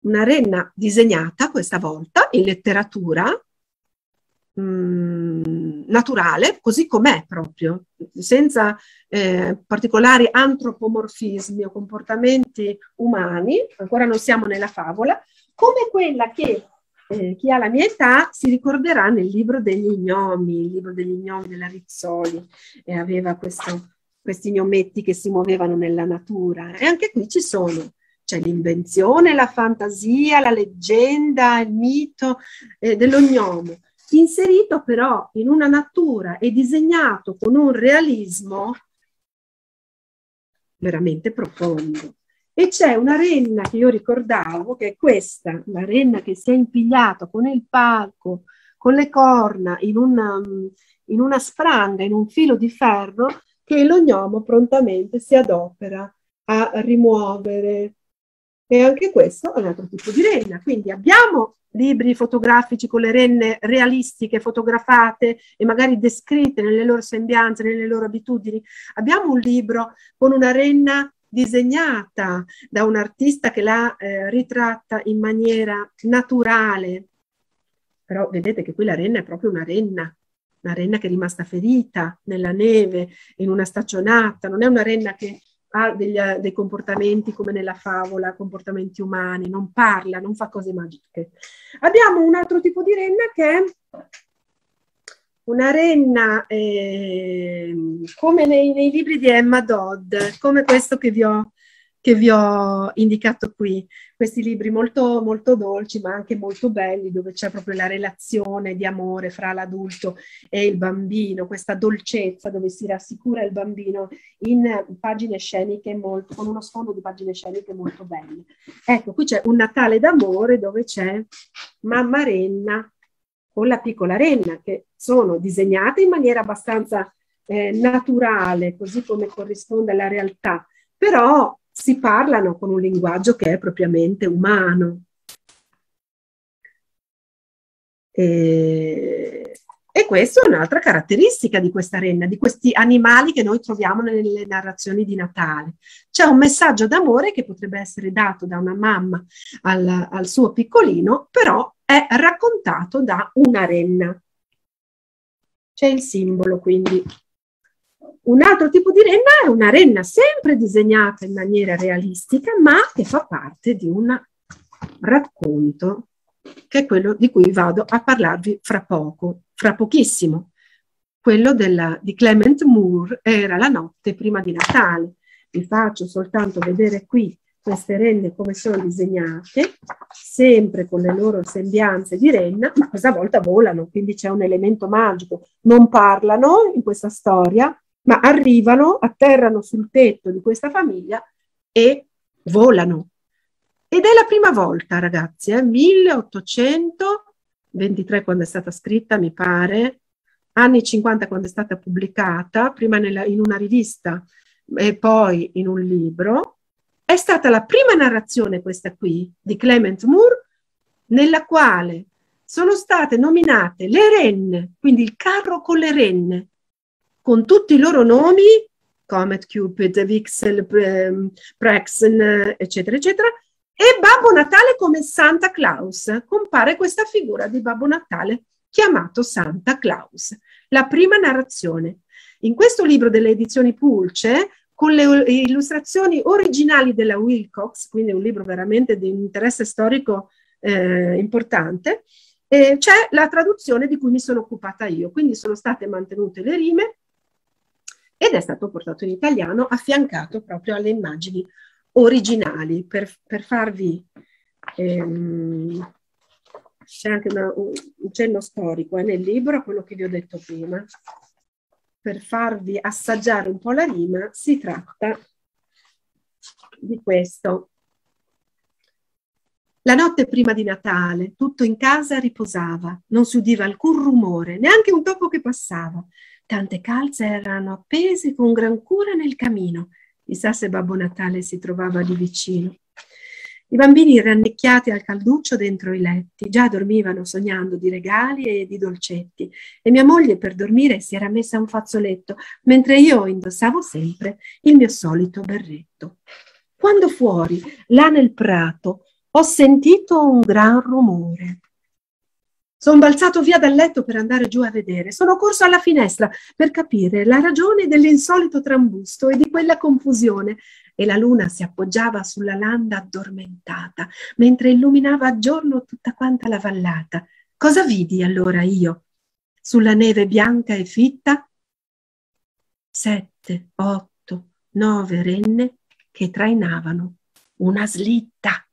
una renna disegnata questa volta in letteratura mh, mm, naturale, così com'è proprio, senza eh, particolari antropomorfismi o comportamenti umani, ancora non siamo nella favola, come quella che eh, chi ha la mia età si ricorderà nel libro degli gnomi, il libro degli gnomi della Rizzoli, e aveva questo, questi gnometti che si muovevano nella natura. E anche qui ci sono c'è l'invenzione, la fantasia, la leggenda, il mito eh, dello gnomo, inserito però in una natura e disegnato con un realismo veramente profondo. E c'è una renna che io ricordavo, che è questa, la renna che si è impigliata con il palco, con le corna, in una, in una spranga, in un filo di ferro, che lo gnomo prontamente si adopera a rimuovere, e anche questo è un altro tipo di renna. Quindi abbiamo libri fotografici con le renne realistiche, fotografate e magari descritte nelle loro sembianze, nelle loro abitudini. Abbiamo un libro con una renna disegnata da un artista che l'ha eh, ritratta in maniera naturale. Però vedete che qui la renna è proprio una renna, una renna che è rimasta ferita nella neve, in una stagionata, non è una renna che ha degli, dei comportamenti come nella favola, comportamenti umani, non parla, non fa cose magiche. Abbiamo un altro tipo di renna che è una renna eh, come nei, nei, libri di Emma Dodd, come questo che vi ho che vi ho indicato qui, questi libri molto, molto dolci ma anche molto belli dove c'è proprio la relazione di amore fra l'adulto e il bambino, questa dolcezza dove si rassicura il bambino in pagine sceniche molto, con uno sfondo di pagine sceniche molto belle. Ecco, qui c'è un Natale d'amore dove c'è mamma Renna con la piccola Renna che sono disegnate in maniera abbastanza eh, naturale, così come corrisponde alla realtà, però si parlano con un linguaggio che è propriamente umano. E, e questa è un'altra caratteristica di questa renna, di questi animali che noi troviamo nelle narrazioni di Natale. C'è un messaggio d'amore che potrebbe essere dato da una mamma al, al suo piccolino, però è raccontato da una renna. C'è il simbolo, quindi un altro tipo di renna è una renna sempre disegnata in maniera realistica, ma che fa parte di un racconto che è quello di cui vado a parlarvi fra poco, fra pochissimo. Quello della, di Clement Moore era la notte prima di Natale. Vi faccio soltanto vedere qui queste renne come sono disegnate, sempre con le loro sembianze di renna, ma questa volta volano, quindi c'è un elemento magico. Non parlano in questa storia, ma arrivano, atterrano sul tetto di questa famiglia e volano. Ed è la prima volta, ragazzi, eh, 1823 quando è stata scritta, mi pare, anni 50 quando è stata pubblicata, prima nella, in una rivista e poi in un libro. È stata la prima narrazione, questa qui, di Clement Moore, nella quale sono state nominate le renne, quindi il carro con le renne, con tutti i loro nomi, Comet, Cupid, Vixel, Praxen, eccetera, eccetera, e Babbo Natale come Santa Claus. Compare questa figura di Babbo Natale chiamato Santa Claus. La prima narrazione. In questo libro delle edizioni Pulce, con le illustrazioni originali della Wilcox, quindi un libro veramente di interesse storico eh, importante, eh, c'è la traduzione di cui mi sono occupata io. Quindi sono state mantenute le rime ed è stato portato in italiano affiancato proprio alle immagini originali per, per farvi ehm, c'è anche una, un cenno storico eh, nel libro quello che vi ho detto prima per farvi assaggiare un po' la rima si tratta di questo la notte prima di Natale, tutto in casa riposava, non si udiva alcun rumore, neanche un topo che passava. Tante calze erano appese con gran cura nel camino. Chissà se Babbo Natale si trovava lì vicino. I bambini rannicchiati al calduccio dentro i letti già dormivano sognando di regali e di dolcetti e mia moglie per dormire si era messa un fazzoletto mentre io indossavo sempre il mio solito berretto. Quando fuori, là nel prato, ho sentito un gran rumore. Sono balzato via dal letto per andare giù a vedere. Sono corso alla finestra per capire la ragione dell'insolito trambusto e di quella confusione. E la luna si appoggiava sulla landa addormentata, mentre illuminava a giorno tutta quanta la vallata. Cosa vidi allora io? Sulla neve bianca e fitta? Sette, otto, nove renne che trainavano una slitta.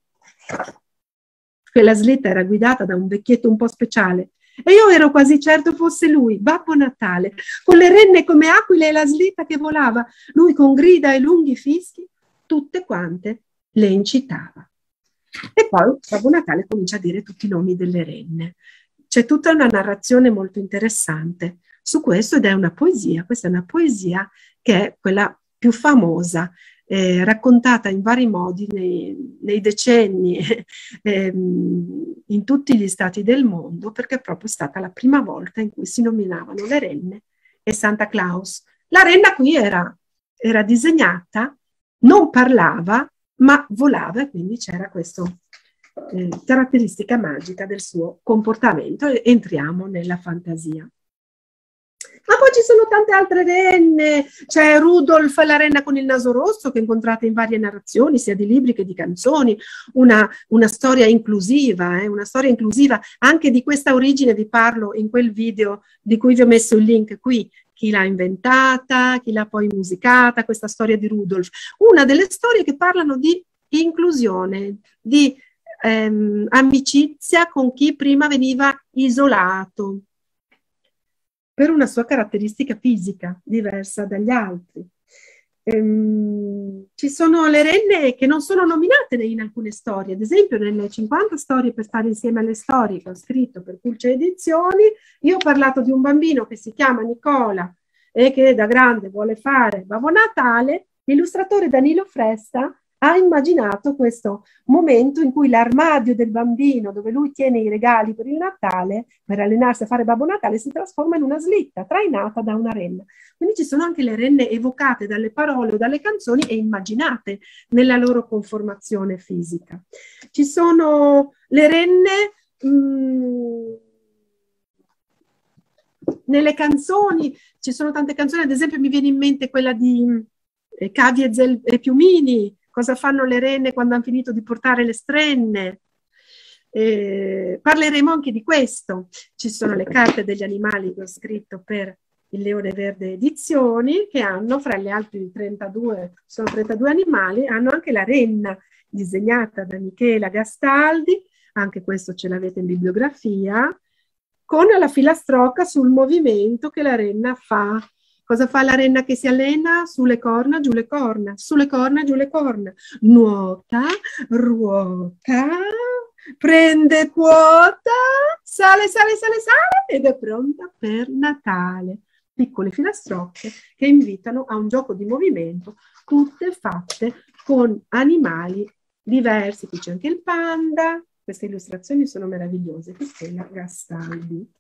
Quella slitta era guidata da un vecchietto un po' speciale e io ero quasi certo fosse lui, Babbo Natale, con le renne come aquile e la slitta che volava, lui con grida e lunghi fischi, tutte quante le incitava. E poi Babbo Natale comincia a dire tutti i nomi delle renne. C'è tutta una narrazione molto interessante su questo ed è una poesia, questa è una poesia che è quella più famosa eh, raccontata in vari modi nei, nei decenni eh, in tutti gli stati del mondo, perché è proprio stata la prima volta in cui si nominavano le renne e Santa Claus. La renna qui era, era disegnata, non parlava, ma volava e quindi c'era questa eh, caratteristica magica del suo comportamento. Entriamo nella fantasia. Ci sono tante altre renne, c'è Rudolf, la renna con il naso rosso, che incontrate in varie narrazioni, sia di libri che di canzoni, una, una storia inclusiva, eh, una storia inclusiva. Anche di questa origine vi parlo in quel video di cui vi ho messo il link qui, chi l'ha inventata, chi l'ha poi musicata, questa storia di Rudolf. Una delle storie che parlano di inclusione, di ehm, amicizia con chi prima veniva isolato, per una sua caratteristica fisica diversa dagli altri. Ehm, ci sono le renne che non sono nominate in alcune storie, ad esempio nelle 50 storie per stare insieme alle storie che ho scritto per Pulce Edizioni, io ho parlato di un bambino che si chiama Nicola e che da grande vuole fare Babbo Natale, l'illustratore Danilo Fresta ha immaginato questo momento in cui l'armadio del bambino, dove lui tiene i regali per il Natale, per allenarsi a fare Babbo Natale, si trasforma in una slitta trainata da una renna. Quindi ci sono anche le renne evocate dalle parole o dalle canzoni e immaginate nella loro conformazione fisica. Ci sono le renne... Mh, mm, nelle canzoni ci sono tante canzoni, ad esempio mi viene in mente quella di eh, Cavi e, Zel- e Piumini, cosa fanno le renne quando hanno finito di portare le strenne. Eh, parleremo anche di questo. Ci sono le carte degli animali che ho scritto per il Leone Verde Edizioni, che hanno fra gli altri 32, sono 32 animali, hanno anche la renna disegnata da Michela Gastaldi, anche questo ce l'avete in bibliografia, con la filastrocca sul movimento che la renna fa Cosa fa la renna che si allena? Sulle corna, giù le corna, sulle corna, giù le corna. Nuota, ruota, prende quota, sale, sale, sale, sale ed è pronta per Natale. Piccole filastrocche che invitano a un gioco di movimento, tutte fatte con animali diversi. Qui c'è anche il panda. Queste illustrazioni sono meravigliose. Questa è la Gastaldi.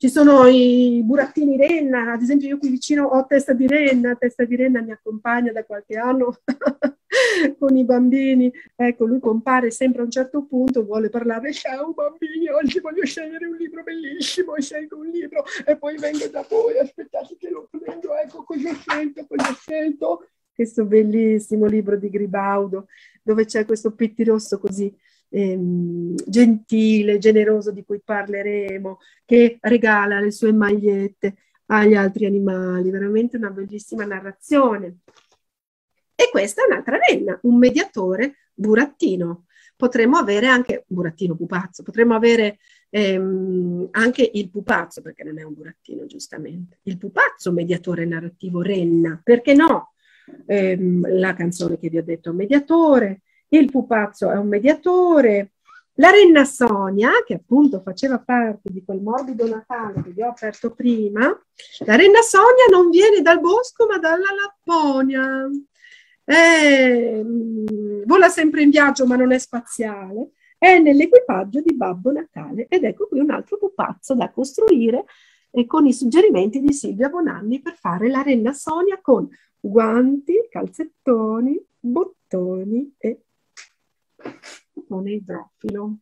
Ci sono i burattini renna, ad esempio io qui vicino ho testa di renna, testa di renna mi accompagna da qualche anno con i bambini, ecco lui compare sempre a un certo punto, vuole parlare, ciao bambini, oggi voglio scegliere un libro bellissimo, scelgo un libro e poi vengo da voi, aspettate che lo prendo, ecco cosa ho scelto, cosa ho scelto, questo bellissimo libro di Gribaudo dove c'è questo pettirosso così ehm, gentile, generoso di cui parleremo, che regala le sue magliette agli altri animali, veramente una bellissima narrazione. E questa è un'altra renna, un mediatore burattino. Potremmo avere anche burattino pupazzo, potremmo avere ehm, anche il pupazzo, perché non è un burattino, giustamente. Il pupazzo mediatore narrativo renna, perché no? Ehm, la canzone che vi ho detto mediatore, il pupazzo è un mediatore, La renna Sonia, che appunto faceva parte di quel morbido Natale che vi ho aperto prima, la renna Sonia non viene dal bosco ma dalla Lapponia. Eh, vola sempre in viaggio ma non è spaziale, è nell'equipaggio di Babbo Natale ed ecco qui un altro pupazzo da costruire e con i suggerimenti di Silvia Bonanni per fare la renna Sonia con guanti, calzettoni, bottoni e bottone idrofilo.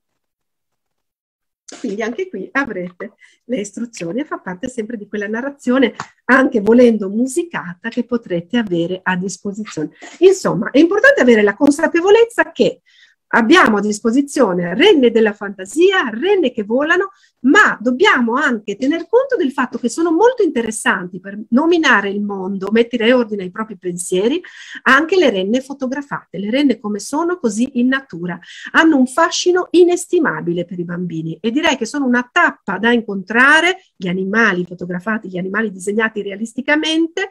Quindi anche qui avrete le istruzioni e fa parte sempre di quella narrazione, anche volendo musicata, che potrete avere a disposizione. Insomma, è importante avere la consapevolezza che abbiamo a disposizione renne della fantasia, renne che volano, ma dobbiamo anche tener conto del fatto che sono molto interessanti per nominare il mondo, mettere ordine ai propri pensieri, anche le renne fotografate, le renne come sono così in natura, hanno un fascino inestimabile per i bambini e direi che sono una tappa da incontrare, gli animali fotografati, gli animali disegnati realisticamente,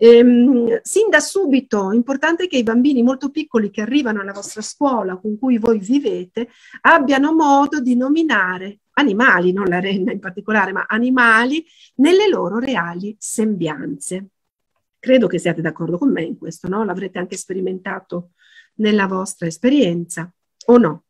Ehm, sin da subito, importante che i bambini molto piccoli che arrivano alla vostra scuola con cui voi vivete abbiano modo di nominare animali, non la renna in particolare, ma animali nelle loro reali sembianze. Credo che siate d'accordo con me in questo, no? L'avrete anche sperimentato nella vostra esperienza, o no?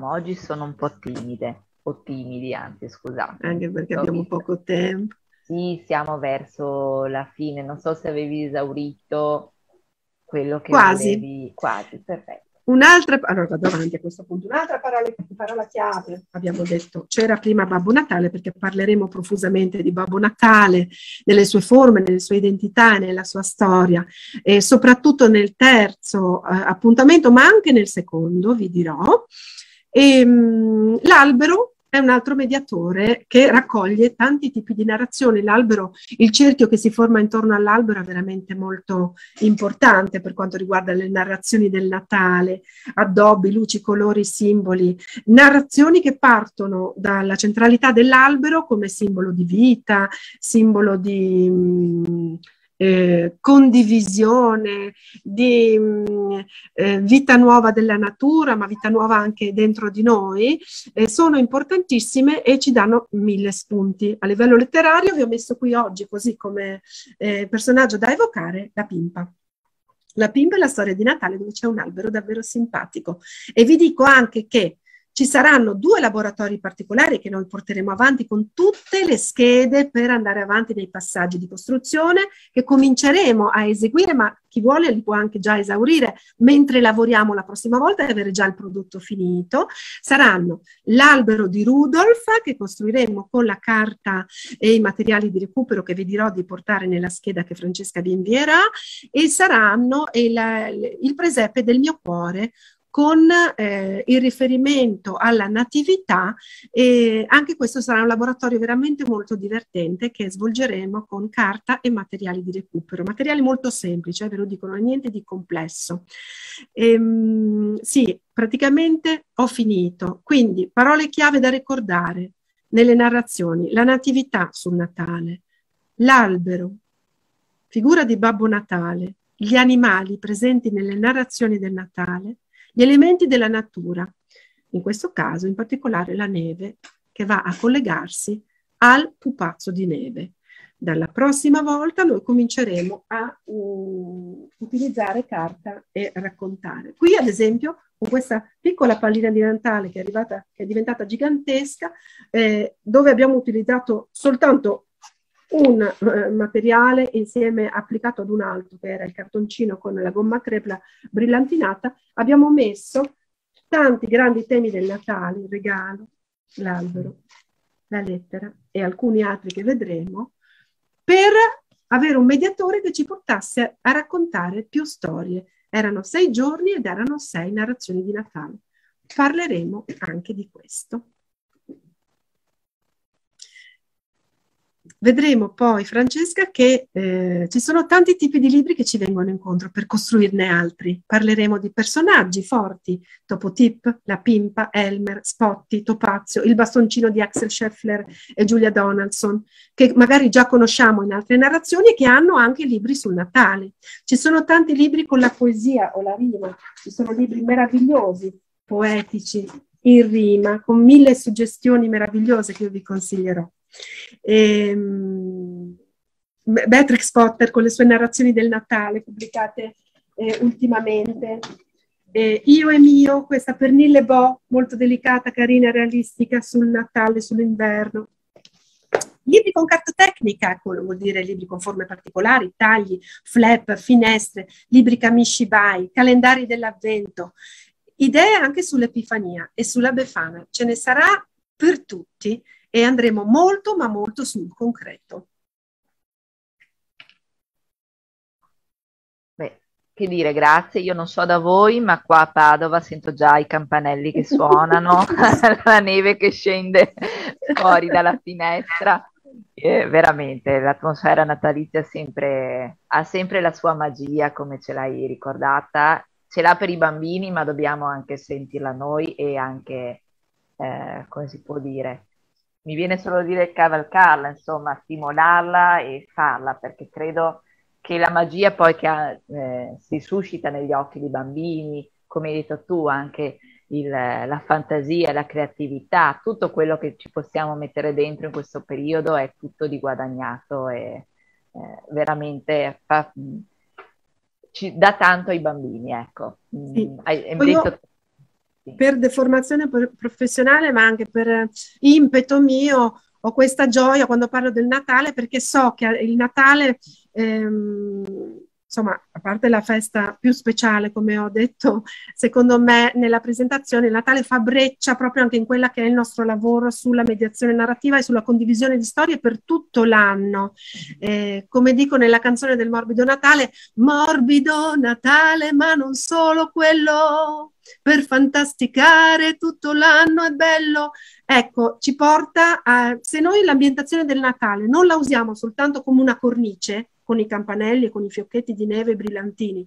Oggi sono un po' timide, o timidi anzi, scusate. Anche perché abbiamo poco tempo. Sì, siamo verso la fine. Non so se avevi esaurito quello che Quasi. volevi. Quasi, perfetto. Un'altra, allora vado avanti a questo punto, un'altra parola, parola chiave, abbiamo detto, c'era prima Babbo Natale perché parleremo profusamente di Babbo Natale, nelle sue forme, nelle sue identità, nella sua storia e soprattutto nel terzo eh, appuntamento, ma anche nel secondo, vi dirò. E, ehm, mh, l'albero è un altro mediatore che raccoglie tanti tipi di narrazioni. L'albero, il cerchio che si forma intorno all'albero è veramente molto importante per quanto riguarda le narrazioni del Natale, addobbi, luci, colori, simboli, narrazioni che partono dalla centralità dell'albero come simbolo di vita, simbolo di... Mh, mm, eh, condivisione, di mh, mm, eh, vita nuova della natura, ma vita nuova anche dentro di noi, eh, sono importantissime e ci danno mille spunti. A livello letterario vi ho messo qui oggi, così come eh, personaggio da evocare, la pimpa. La pimpa è la storia di Natale dove c'è un albero davvero simpatico. E vi dico anche che ci saranno due laboratori particolari che noi porteremo avanti con tutte le schede per andare avanti nei passaggi di costruzione che cominceremo a eseguire, ma chi vuole li può anche già esaurire mentre lavoriamo la prossima volta e avere già il prodotto finito. Saranno l'albero di Rudolf che costruiremo con la carta e i materiali di recupero che vi dirò di portare nella scheda che Francesca vi invierà e saranno il, il presepe del mio cuore con eh, il riferimento alla natività e anche questo sarà un laboratorio veramente molto divertente che svolgeremo con carta e materiali di recupero, materiali molto semplici, eh, ve lo dico, non è niente di complesso. Ehm, sì, praticamente ho finito, quindi parole chiave da ricordare nelle narrazioni, la natività sul Natale, l'albero, figura di Babbo Natale, gli animali presenti nelle narrazioni del Natale, gli elementi della natura, in questo caso in particolare la neve, che va a collegarsi al pupazzo di neve. Dalla prossima volta noi cominceremo a uh, utilizzare carta e raccontare. Qui, ad esempio, con questa piccola pallina di Natale che è, arrivata, che è diventata gigantesca, eh, dove abbiamo utilizzato soltanto un eh, materiale insieme applicato ad un altro, che era il cartoncino con la gomma crepla brillantinata, abbiamo messo tanti grandi temi del Natale, il regalo, l'albero, la lettera e alcuni altri che vedremo, per avere un mediatore che ci portasse a raccontare più storie. Erano sei giorni ed erano sei narrazioni di Natale. Parleremo anche di questo. Vedremo poi, Francesca, che eh, ci sono tanti tipi di libri che ci vengono incontro per costruirne altri. Parleremo di personaggi forti, Topotip, La Pimpa, Elmer, Spotti, Topazio, Il bastoncino di Axel Scheffler e Giulia Donaldson, che magari già conosciamo in altre narrazioni e che hanno anche libri sul Natale. Ci sono tanti libri con la poesia o la rima, ci sono libri meravigliosi, poetici, in rima, con mille suggestioni meravigliose che io vi consiglierò. E, um, Beatrix Potter con le sue narrazioni del Natale pubblicate eh, ultimamente. Eh, io e mio, questa Pernille Bo, molto delicata, carina, realistica sul Natale, sull'inverno. Libri con cartotecnica, vuol dire libri con forme particolari, tagli, flap, finestre, libri Kamishibai, calendari dell'avvento, idee anche sull'Epifania e sulla Befana. Ce ne sarà per tutti e andremo molto ma molto sul concreto. Beh, che dire, grazie. Io non so da voi, ma qua a Padova sento già i campanelli che suonano, la neve che scende fuori dalla finestra. Eh, veramente, l'atmosfera natalizia sempre, ha sempre la sua magia, come ce l'hai ricordata. Ce l'ha per i bambini, ma dobbiamo anche sentirla noi e anche, eh, come si può dire, mi viene solo dire cavalcarla, insomma, stimolarla e farla, perché credo che la magia poi che ha, eh, si suscita negli occhi dei bambini, come hai detto tu, anche il, la fantasia, la creatività, tutto quello che ci possiamo mettere dentro in questo periodo è tutto di guadagnato e eh, veramente fa, ci dà tanto ai bambini, ecco. Sì. Mm, hai, hai detto per deformazione professionale, ma anche per impeto mio, ho questa gioia quando parlo del Natale perché so che il Natale ehm, insomma, a parte la festa più speciale, come ho detto, secondo me nella presentazione Natale fa breccia proprio anche in quella che è il nostro lavoro sulla mediazione narrativa e sulla condivisione di storie per tutto l'anno. Eh, come dico nella canzone del Morbido Natale, morbido Natale, ma non solo quello, per fantasticare tutto l'anno è bello. Ecco, ci porta a, se noi l'ambientazione del Natale non la usiamo soltanto come una cornice, con i campanelli e con i fiocchetti di neve brillantini,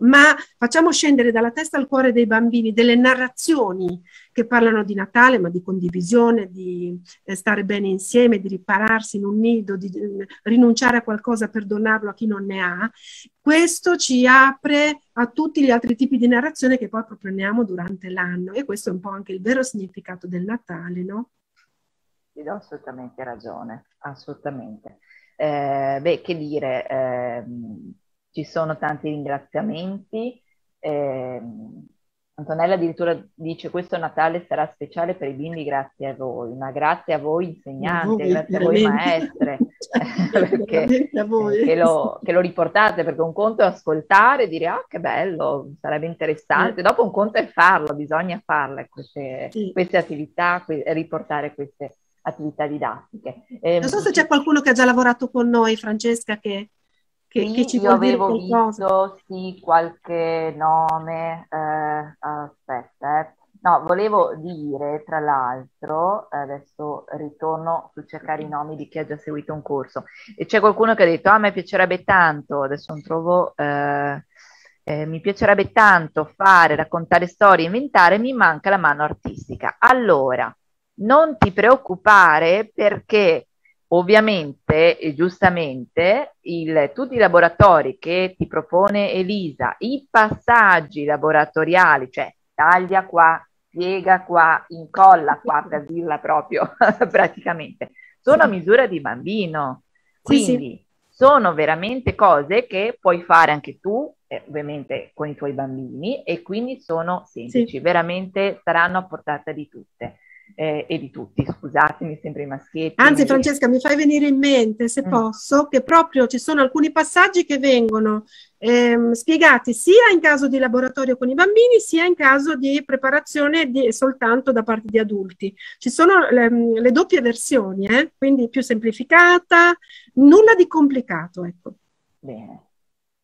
ma facciamo scendere dalla testa al cuore dei bambini delle narrazioni che parlano di Natale, ma di condivisione, di eh, stare bene insieme, di ripararsi in un nido, di eh, rinunciare a qualcosa per donarlo a chi non ne ha. Questo ci apre a tutti gli altri tipi di narrazione che poi proponiamo durante l'anno e questo è un po' anche il vero significato del Natale, no? Ti do assolutamente ragione, assolutamente. Eh, beh, che dire, eh, ci sono tanti ringraziamenti. Eh, Antonella addirittura dice questo Natale sarà speciale per i bimbi grazie a voi, ma grazie a voi insegnanti, grazie a voi maestre, cioè, perché, a voi. Che, lo, che, lo, riportate, perché un conto è ascoltare e dire ah che bello, sarebbe interessante, sì. dopo un conto è farlo, bisogna farle queste, sì. queste attività, que- riportare queste attività didattiche. Eh, non so se c'è qualcuno che ha già lavorato con noi, Francesca, che, che, sì, che ci io avevo visto sì, qualche nome, eh, aspetta, eh. no, volevo dire tra l'altro, adesso ritorno su cercare i nomi di chi ha già seguito un corso, e c'è qualcuno che ha detto, ah, a me piacerebbe tanto, adesso non trovo... Eh, eh, mi piacerebbe tanto fare, raccontare storie, inventare, mi manca la mano artistica. Allora, non ti preoccupare perché ovviamente e giustamente il, tutti i laboratori che ti propone Elisa, i passaggi laboratoriali, cioè taglia qua, piega qua, incolla qua per dirla proprio praticamente, sono a misura di bambino. Quindi sì, sì. sono veramente cose che puoi fare anche tu, eh, ovviamente con i tuoi bambini, e quindi sono semplici, sì. veramente saranno a portata di tutte eh, e di tutti, scusatemi, sempre i maschietti. Anzi, Francesca, mi fai venire in mente, se mm. posso, che proprio ci sono alcuni passaggi che vengono ehm, spiegati sia in caso di laboratorio con i bambini, sia in caso di preparazione di, soltanto da parte di adulti. Ci sono le, le doppie versioni, eh? quindi più semplificata, nulla di complicato, ecco. Bene.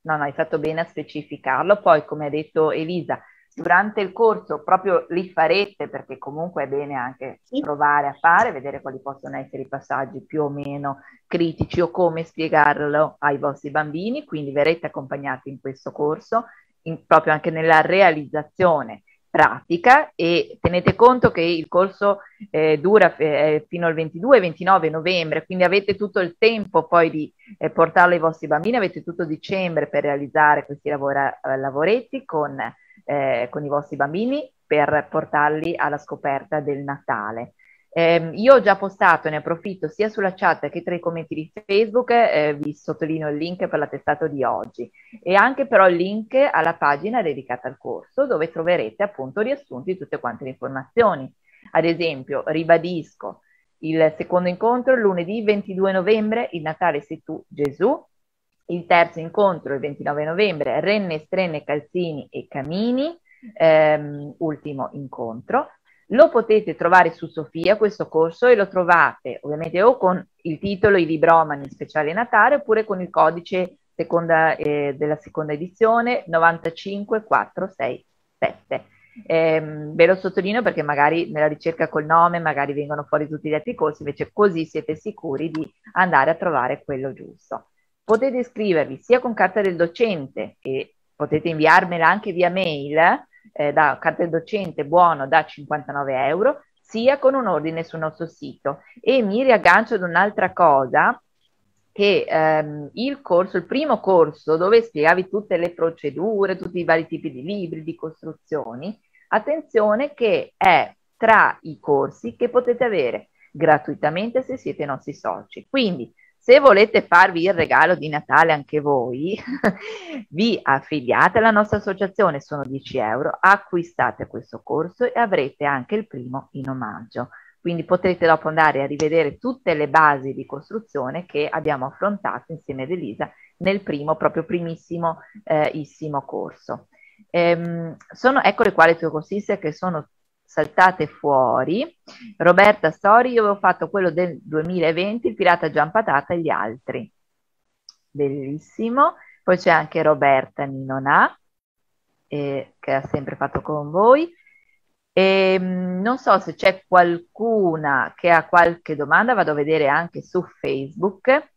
No, no, hai fatto bene a specificarlo. Poi, come ha detto Elisa, durante il corso proprio li farete perché comunque è bene anche provare a fare, vedere quali possono essere i passaggi più o meno critici o come spiegarlo ai vostri bambini, quindi verrete accompagnati in questo corso, in, proprio anche nella realizzazione pratica e tenete conto che il corso eh, dura eh, fino al 22-29 novembre, quindi avete tutto il tempo poi di eh, portarlo ai vostri bambini, avete tutto dicembre per realizzare questi lavora, lavoretti con, eh, con i vostri bambini per portarli alla scoperta del Natale. Eh, io ho già postato, ne approfitto sia sulla chat che tra i commenti di Facebook, eh, vi sottolineo il link per l'attestato di oggi e anche però il link alla pagina dedicata al corso dove troverete appunto riassunti tutte quante le informazioni. Ad esempio, ribadisco, il secondo incontro lunedì 22 novembre, il Natale sei tu Gesù, il terzo incontro il 29 novembre, Renne, Strenne, Calzini e Camini, ehm, ultimo incontro. Lo potete trovare su Sofia questo corso e lo trovate ovviamente o con il titolo I libromani speciale Natale oppure con il codice seconda, eh, della seconda edizione 95467. Eh, ve lo sottolineo perché magari nella ricerca col nome magari vengono fuori tutti gli altri corsi, invece così siete sicuri di andare a trovare quello giusto. Potete iscrivervi sia con carta del docente e potete inviarmela anche via mail eh, da carta del docente buono da 59 euro, sia con un ordine sul nostro sito. E mi riaggancio ad un'altra cosa, che ehm, il corso, il primo corso dove spiegavi tutte le procedure, tutti i vari tipi di libri, di costruzioni, attenzione che è tra i corsi che potete avere gratuitamente se siete nostri soci. Quindi se volete farvi il regalo di Natale anche voi, vi affiliate alla nostra associazione, sono 10 euro, acquistate questo corso e avrete anche il primo in omaggio. Quindi potrete dopo andare a rivedere tutte le basi di costruzione che abbiamo affrontato insieme ad Elisa nel primo, proprio primissimo eh, corso. Ehm, sono, ecco le quali tue consiste che sono saltate fuori. Roberta Sori, io avevo fatto quello del 2020, il pirata Giampatata e gli altri. Bellissimo. Poi c'è anche Roberta Ninonà, eh, che ha sempre fatto con voi. E, ehm, non so se c'è qualcuna che ha qualche domanda, vado a vedere anche su Facebook.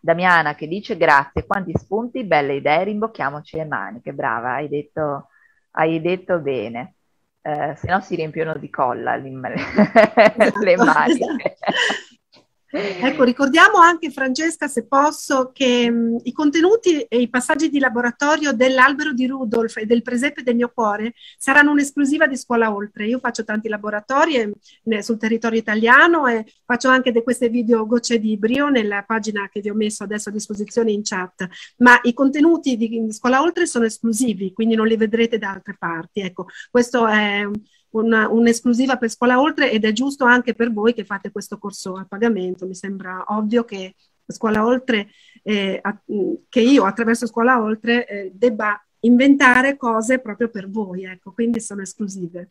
Damiana che dice grazie, quanti spunti, belle idee, rimbocchiamoci le mani, che brava, hai detto, hai detto bene eh, se no si riempiono di colla le, esatto, le mani. Ecco, ricordiamo anche Francesca, se posso, che mh, i contenuti e i passaggi di laboratorio dell'albero di Rudolf e del presepe del mio cuore saranno un'esclusiva di Scuola Oltre. Io faccio tanti laboratori e, ne, sul territorio italiano e faccio anche di queste video gocce di brio nella pagina che vi ho messo adesso a disposizione in chat, ma i contenuti di, di Scuola Oltre sono esclusivi, quindi non li vedrete da altre parti. Ecco, questo è una, un'esclusiva per Scuola Oltre ed è giusto anche per voi che fate questo corso a pagamento. Mi sembra ovvio che Scuola Oltre, eh, a, che io attraverso Scuola Oltre eh, debba inventare cose proprio per voi, ecco, quindi sono esclusive.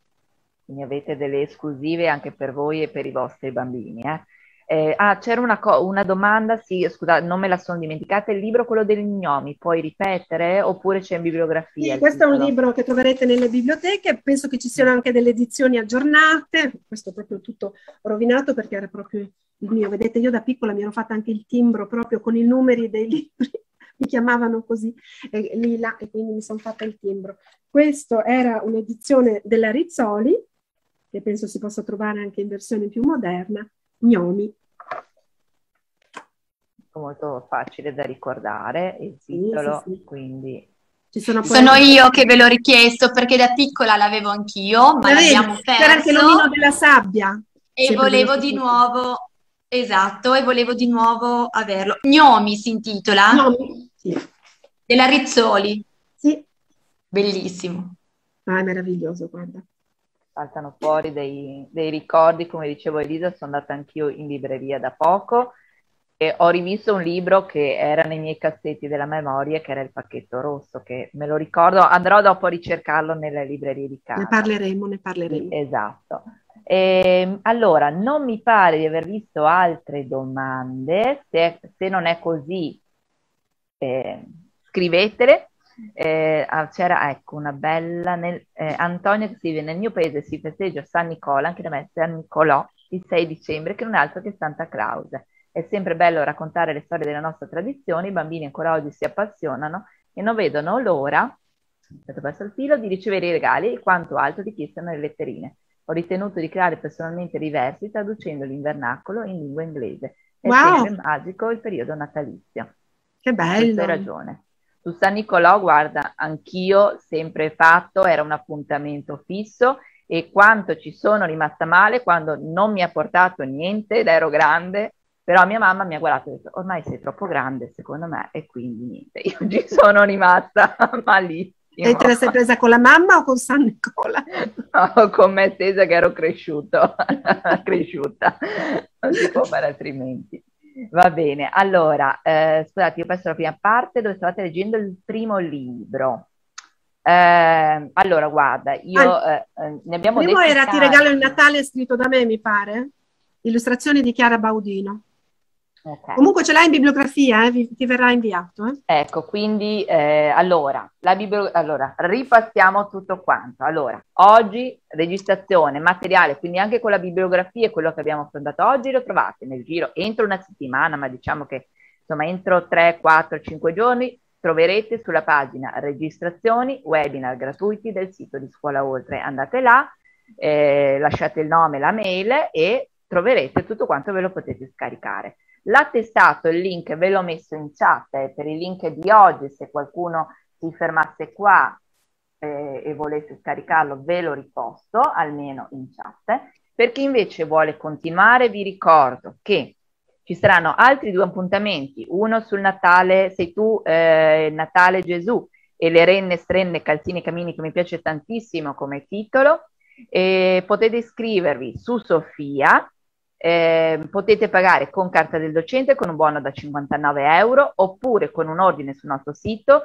Quindi avete delle esclusive anche per voi e per i vostri bambini. Eh? Eh, ah, c'era una, co- una, domanda, sì, scusa, non me la sono dimenticata, il libro, quello degli gnomi, puoi ripetere oppure c'è in bibliografia? Sì, questo titolo? è un libro che troverete nelle biblioteche, penso che ci siano anche delle edizioni aggiornate, questo è proprio tutto rovinato perché era proprio il mio, vedete io da piccola mi ero fatta anche il timbro proprio con i numeri dei libri, mi chiamavano così, eh, Lila, e quindi mi sono fatta il timbro. Questo era un'edizione della Rizzoli, che penso si possa trovare anche in versione più moderna, gnomi. Molto facile da ricordare il titolo, sì, sì, sì. quindi... Sono, sono, io che ve l'ho richiesto perché da piccola l'avevo anch'io, ma l'abbiamo perso. C'era anche l'omino della sabbia. E volevo di nuovo, esatto, e volevo di nuovo averlo. Gnomi si intitola? Gnomi, sì. Della Rizzoli. Sì. Bellissimo. Ah, è meraviglioso, guarda saltano fuori dei, dei, ricordi, come dicevo Elisa, sono andata anch'io in libreria da poco e ho rivisto un libro che era nei miei cassetti della memoria, che era il pacchetto rosso, che me lo ricordo, andrò dopo a ricercarlo nelle librerie di casa. Ne parleremo, ne parleremo. Esatto. E, ehm, allora, non mi pare di aver visto altre domande, se, se non è così eh, scrivetele Eh, ah, c'era ecco una bella nel, eh, Antonio che scrive nel mio paese si festeggia San Nicola, anche da me San Nicolò, il 6 dicembre, che non è altro che Santa Claus. È sempre bello raccontare le storie della nostra tradizione, i bambini ancora oggi si appassionano e non vedono l'ora, aspetta perso il filo, di ricevere i regali e quanto altro richiestono le letterine. Ho ritenuto di creare personalmente diversi traducendo l'invernacolo in lingua inglese. È wow. sempre magico il periodo natalizio. Che bello! Hai ragione. Su San Nicolò, guarda, anch'io sempre fatto, era un appuntamento fisso e quanto ci sono rimasta male quando non mi ha portato niente ed ero grande, però mia mamma mi ha guardato e ha detto ormai sei troppo grande secondo me e quindi niente, io ci sono rimasta malissimo. E te la sei presa con la mamma o con San Nicola? No, con me stessa che ero cresciuto, cresciuta, non si può fare altrimenti. Va bene, allora, eh, scusate, io passo la prima parte dove stavate leggendo il primo libro. Eh, allora, guarda, io eh, eh ne abbiamo detto. Il primo era Ti regalo il Natale scritto da me, mi pare. Illustrazioni di Chiara Baudino. Okay. Comunque ce l'hai in bibliografia, eh? ti verrà inviato. Eh? Ecco, quindi eh, allora, biblio- allora, ripassiamo tutto quanto. Allora, oggi registrazione, materiale, quindi anche con la bibliografia e quello che abbiamo affrontato oggi lo trovate nel giro entro una settimana, ma diciamo che insomma entro 3, 4, 5 giorni troverete sulla pagina registrazioni, webinar gratuiti del sito di Scuola Oltre. Andate là, eh, lasciate il nome, la mail e troverete tutto quanto ve lo potete scaricare. L'attestato, il link ve l'ho messo in chat eh, per il link di oggi, se qualcuno si fermasse qua eh, e volesse scaricarlo ve lo riposto, almeno in chat. Per chi invece vuole continuare vi ricordo che ci saranno altri due appuntamenti, uno sul Natale, sei tu, eh, Natale Gesù e le renne, strenne, calzini camini che mi piace tantissimo come titolo. E potete iscrivervi su Sofia eh, potete pagare con carta del docente con un buono da 59 euro oppure con un ordine sul nostro sito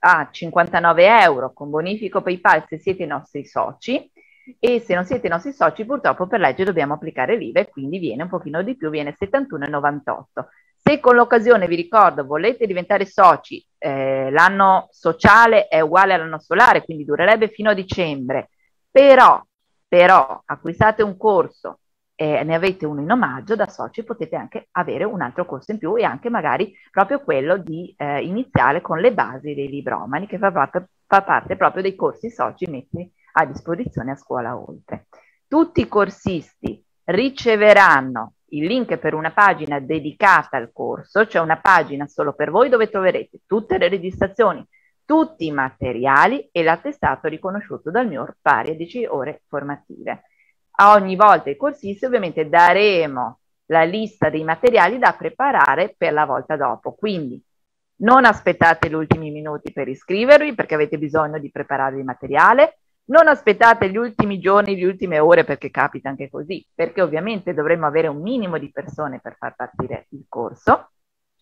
a 59 euro con bonifico PayPal se siete i nostri soci e se non siete i nostri soci purtroppo per legge dobbiamo applicare l'IVA e quindi viene un pochino di più, viene 71,98. Se con l'occasione vi ricordo volete diventare soci, eh, l'anno sociale è uguale all'anno solare, quindi durerebbe fino a dicembre, però, però acquistate un corso eh, ne avete uno in omaggio, da soci potete anche avere un altro corso in più e anche magari proprio quello di eh, iniziare con le basi dei libromani che fa parte, fa parte proprio dei corsi soci messi a disposizione a scuola oltre. Tutti i corsisti riceveranno il link per una pagina dedicata al corso, cioè una pagina solo per voi dove troverete tutte le registrazioni, tutti i materiali e l'attestato riconosciuto dal MIOR pari a 10 ore formative a ogni volta i corsisti ovviamente daremo la lista dei materiali da preparare per la volta dopo. Quindi non aspettate gli ultimi minuti per iscrivervi perché avete bisogno di preparare il materiale, non aspettate gli ultimi giorni, le ultime ore perché capita anche così, perché ovviamente dovremmo avere un minimo di persone per far partire il corso.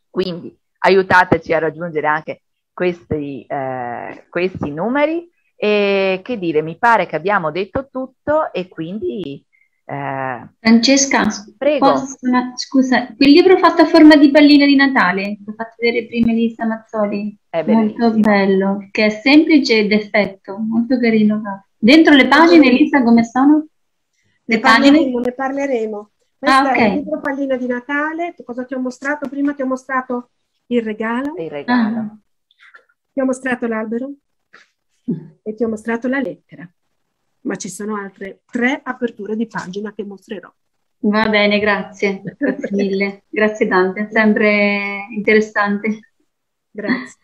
Quindi aiutateci a raggiungere anche questi, eh, questi numeri e che dire, mi pare che abbiamo detto tutto e quindi... Eh, Francesca, prego. Posso, scusa, quel libro fatto a forma di pallina di Natale, che ho fatto vedere prima di Samazzoli, è molto bello, che è semplice ed effetto, molto carino. Dentro le pagine, Elisa, come sono? Le, parleremo, ne parleremo. Questa ah, okay. è il libro pallina di Natale, cosa ti ho mostrato? Prima ti ho mostrato il regalo. Il regalo. Ah. Ti ho mostrato l'albero e ti ho mostrato la lettera, ma ci sono altre tre aperture di pagina che mostrerò. Va bene, grazie, grazie mille, grazie tante, sempre interessante. Grazie.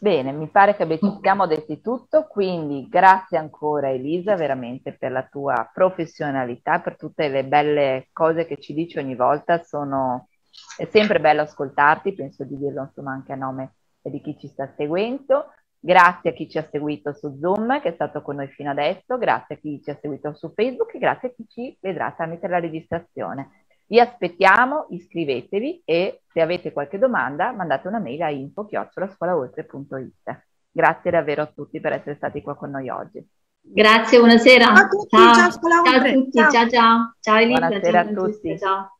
Bene, mi pare che abbiamo detto tutto, quindi grazie ancora Elisa veramente per la tua professionalità, per tutte le belle cose che ci dici ogni volta, Sono, è sempre bello ascoltarti, penso di dirlo insomma anche a nome di chi ci sta seguendo. Grazie a chi ci ha seguito su Zoom, che è stato con noi fino adesso, grazie a chi ci ha seguito su Facebook e grazie a chi ci vedrà tramite la registrazione. Vi aspettiamo, iscrivetevi e se avete qualche domanda mandate una mail a info-scuolaoltre.it. Grazie davvero a tutti per essere stati qua con noi oggi. Grazie, buonasera. Ciao a tutti, ciao, ciao, ciao a tutti, ciao ciao. Ciao Elisa. Buonasera a tutti. Ciao.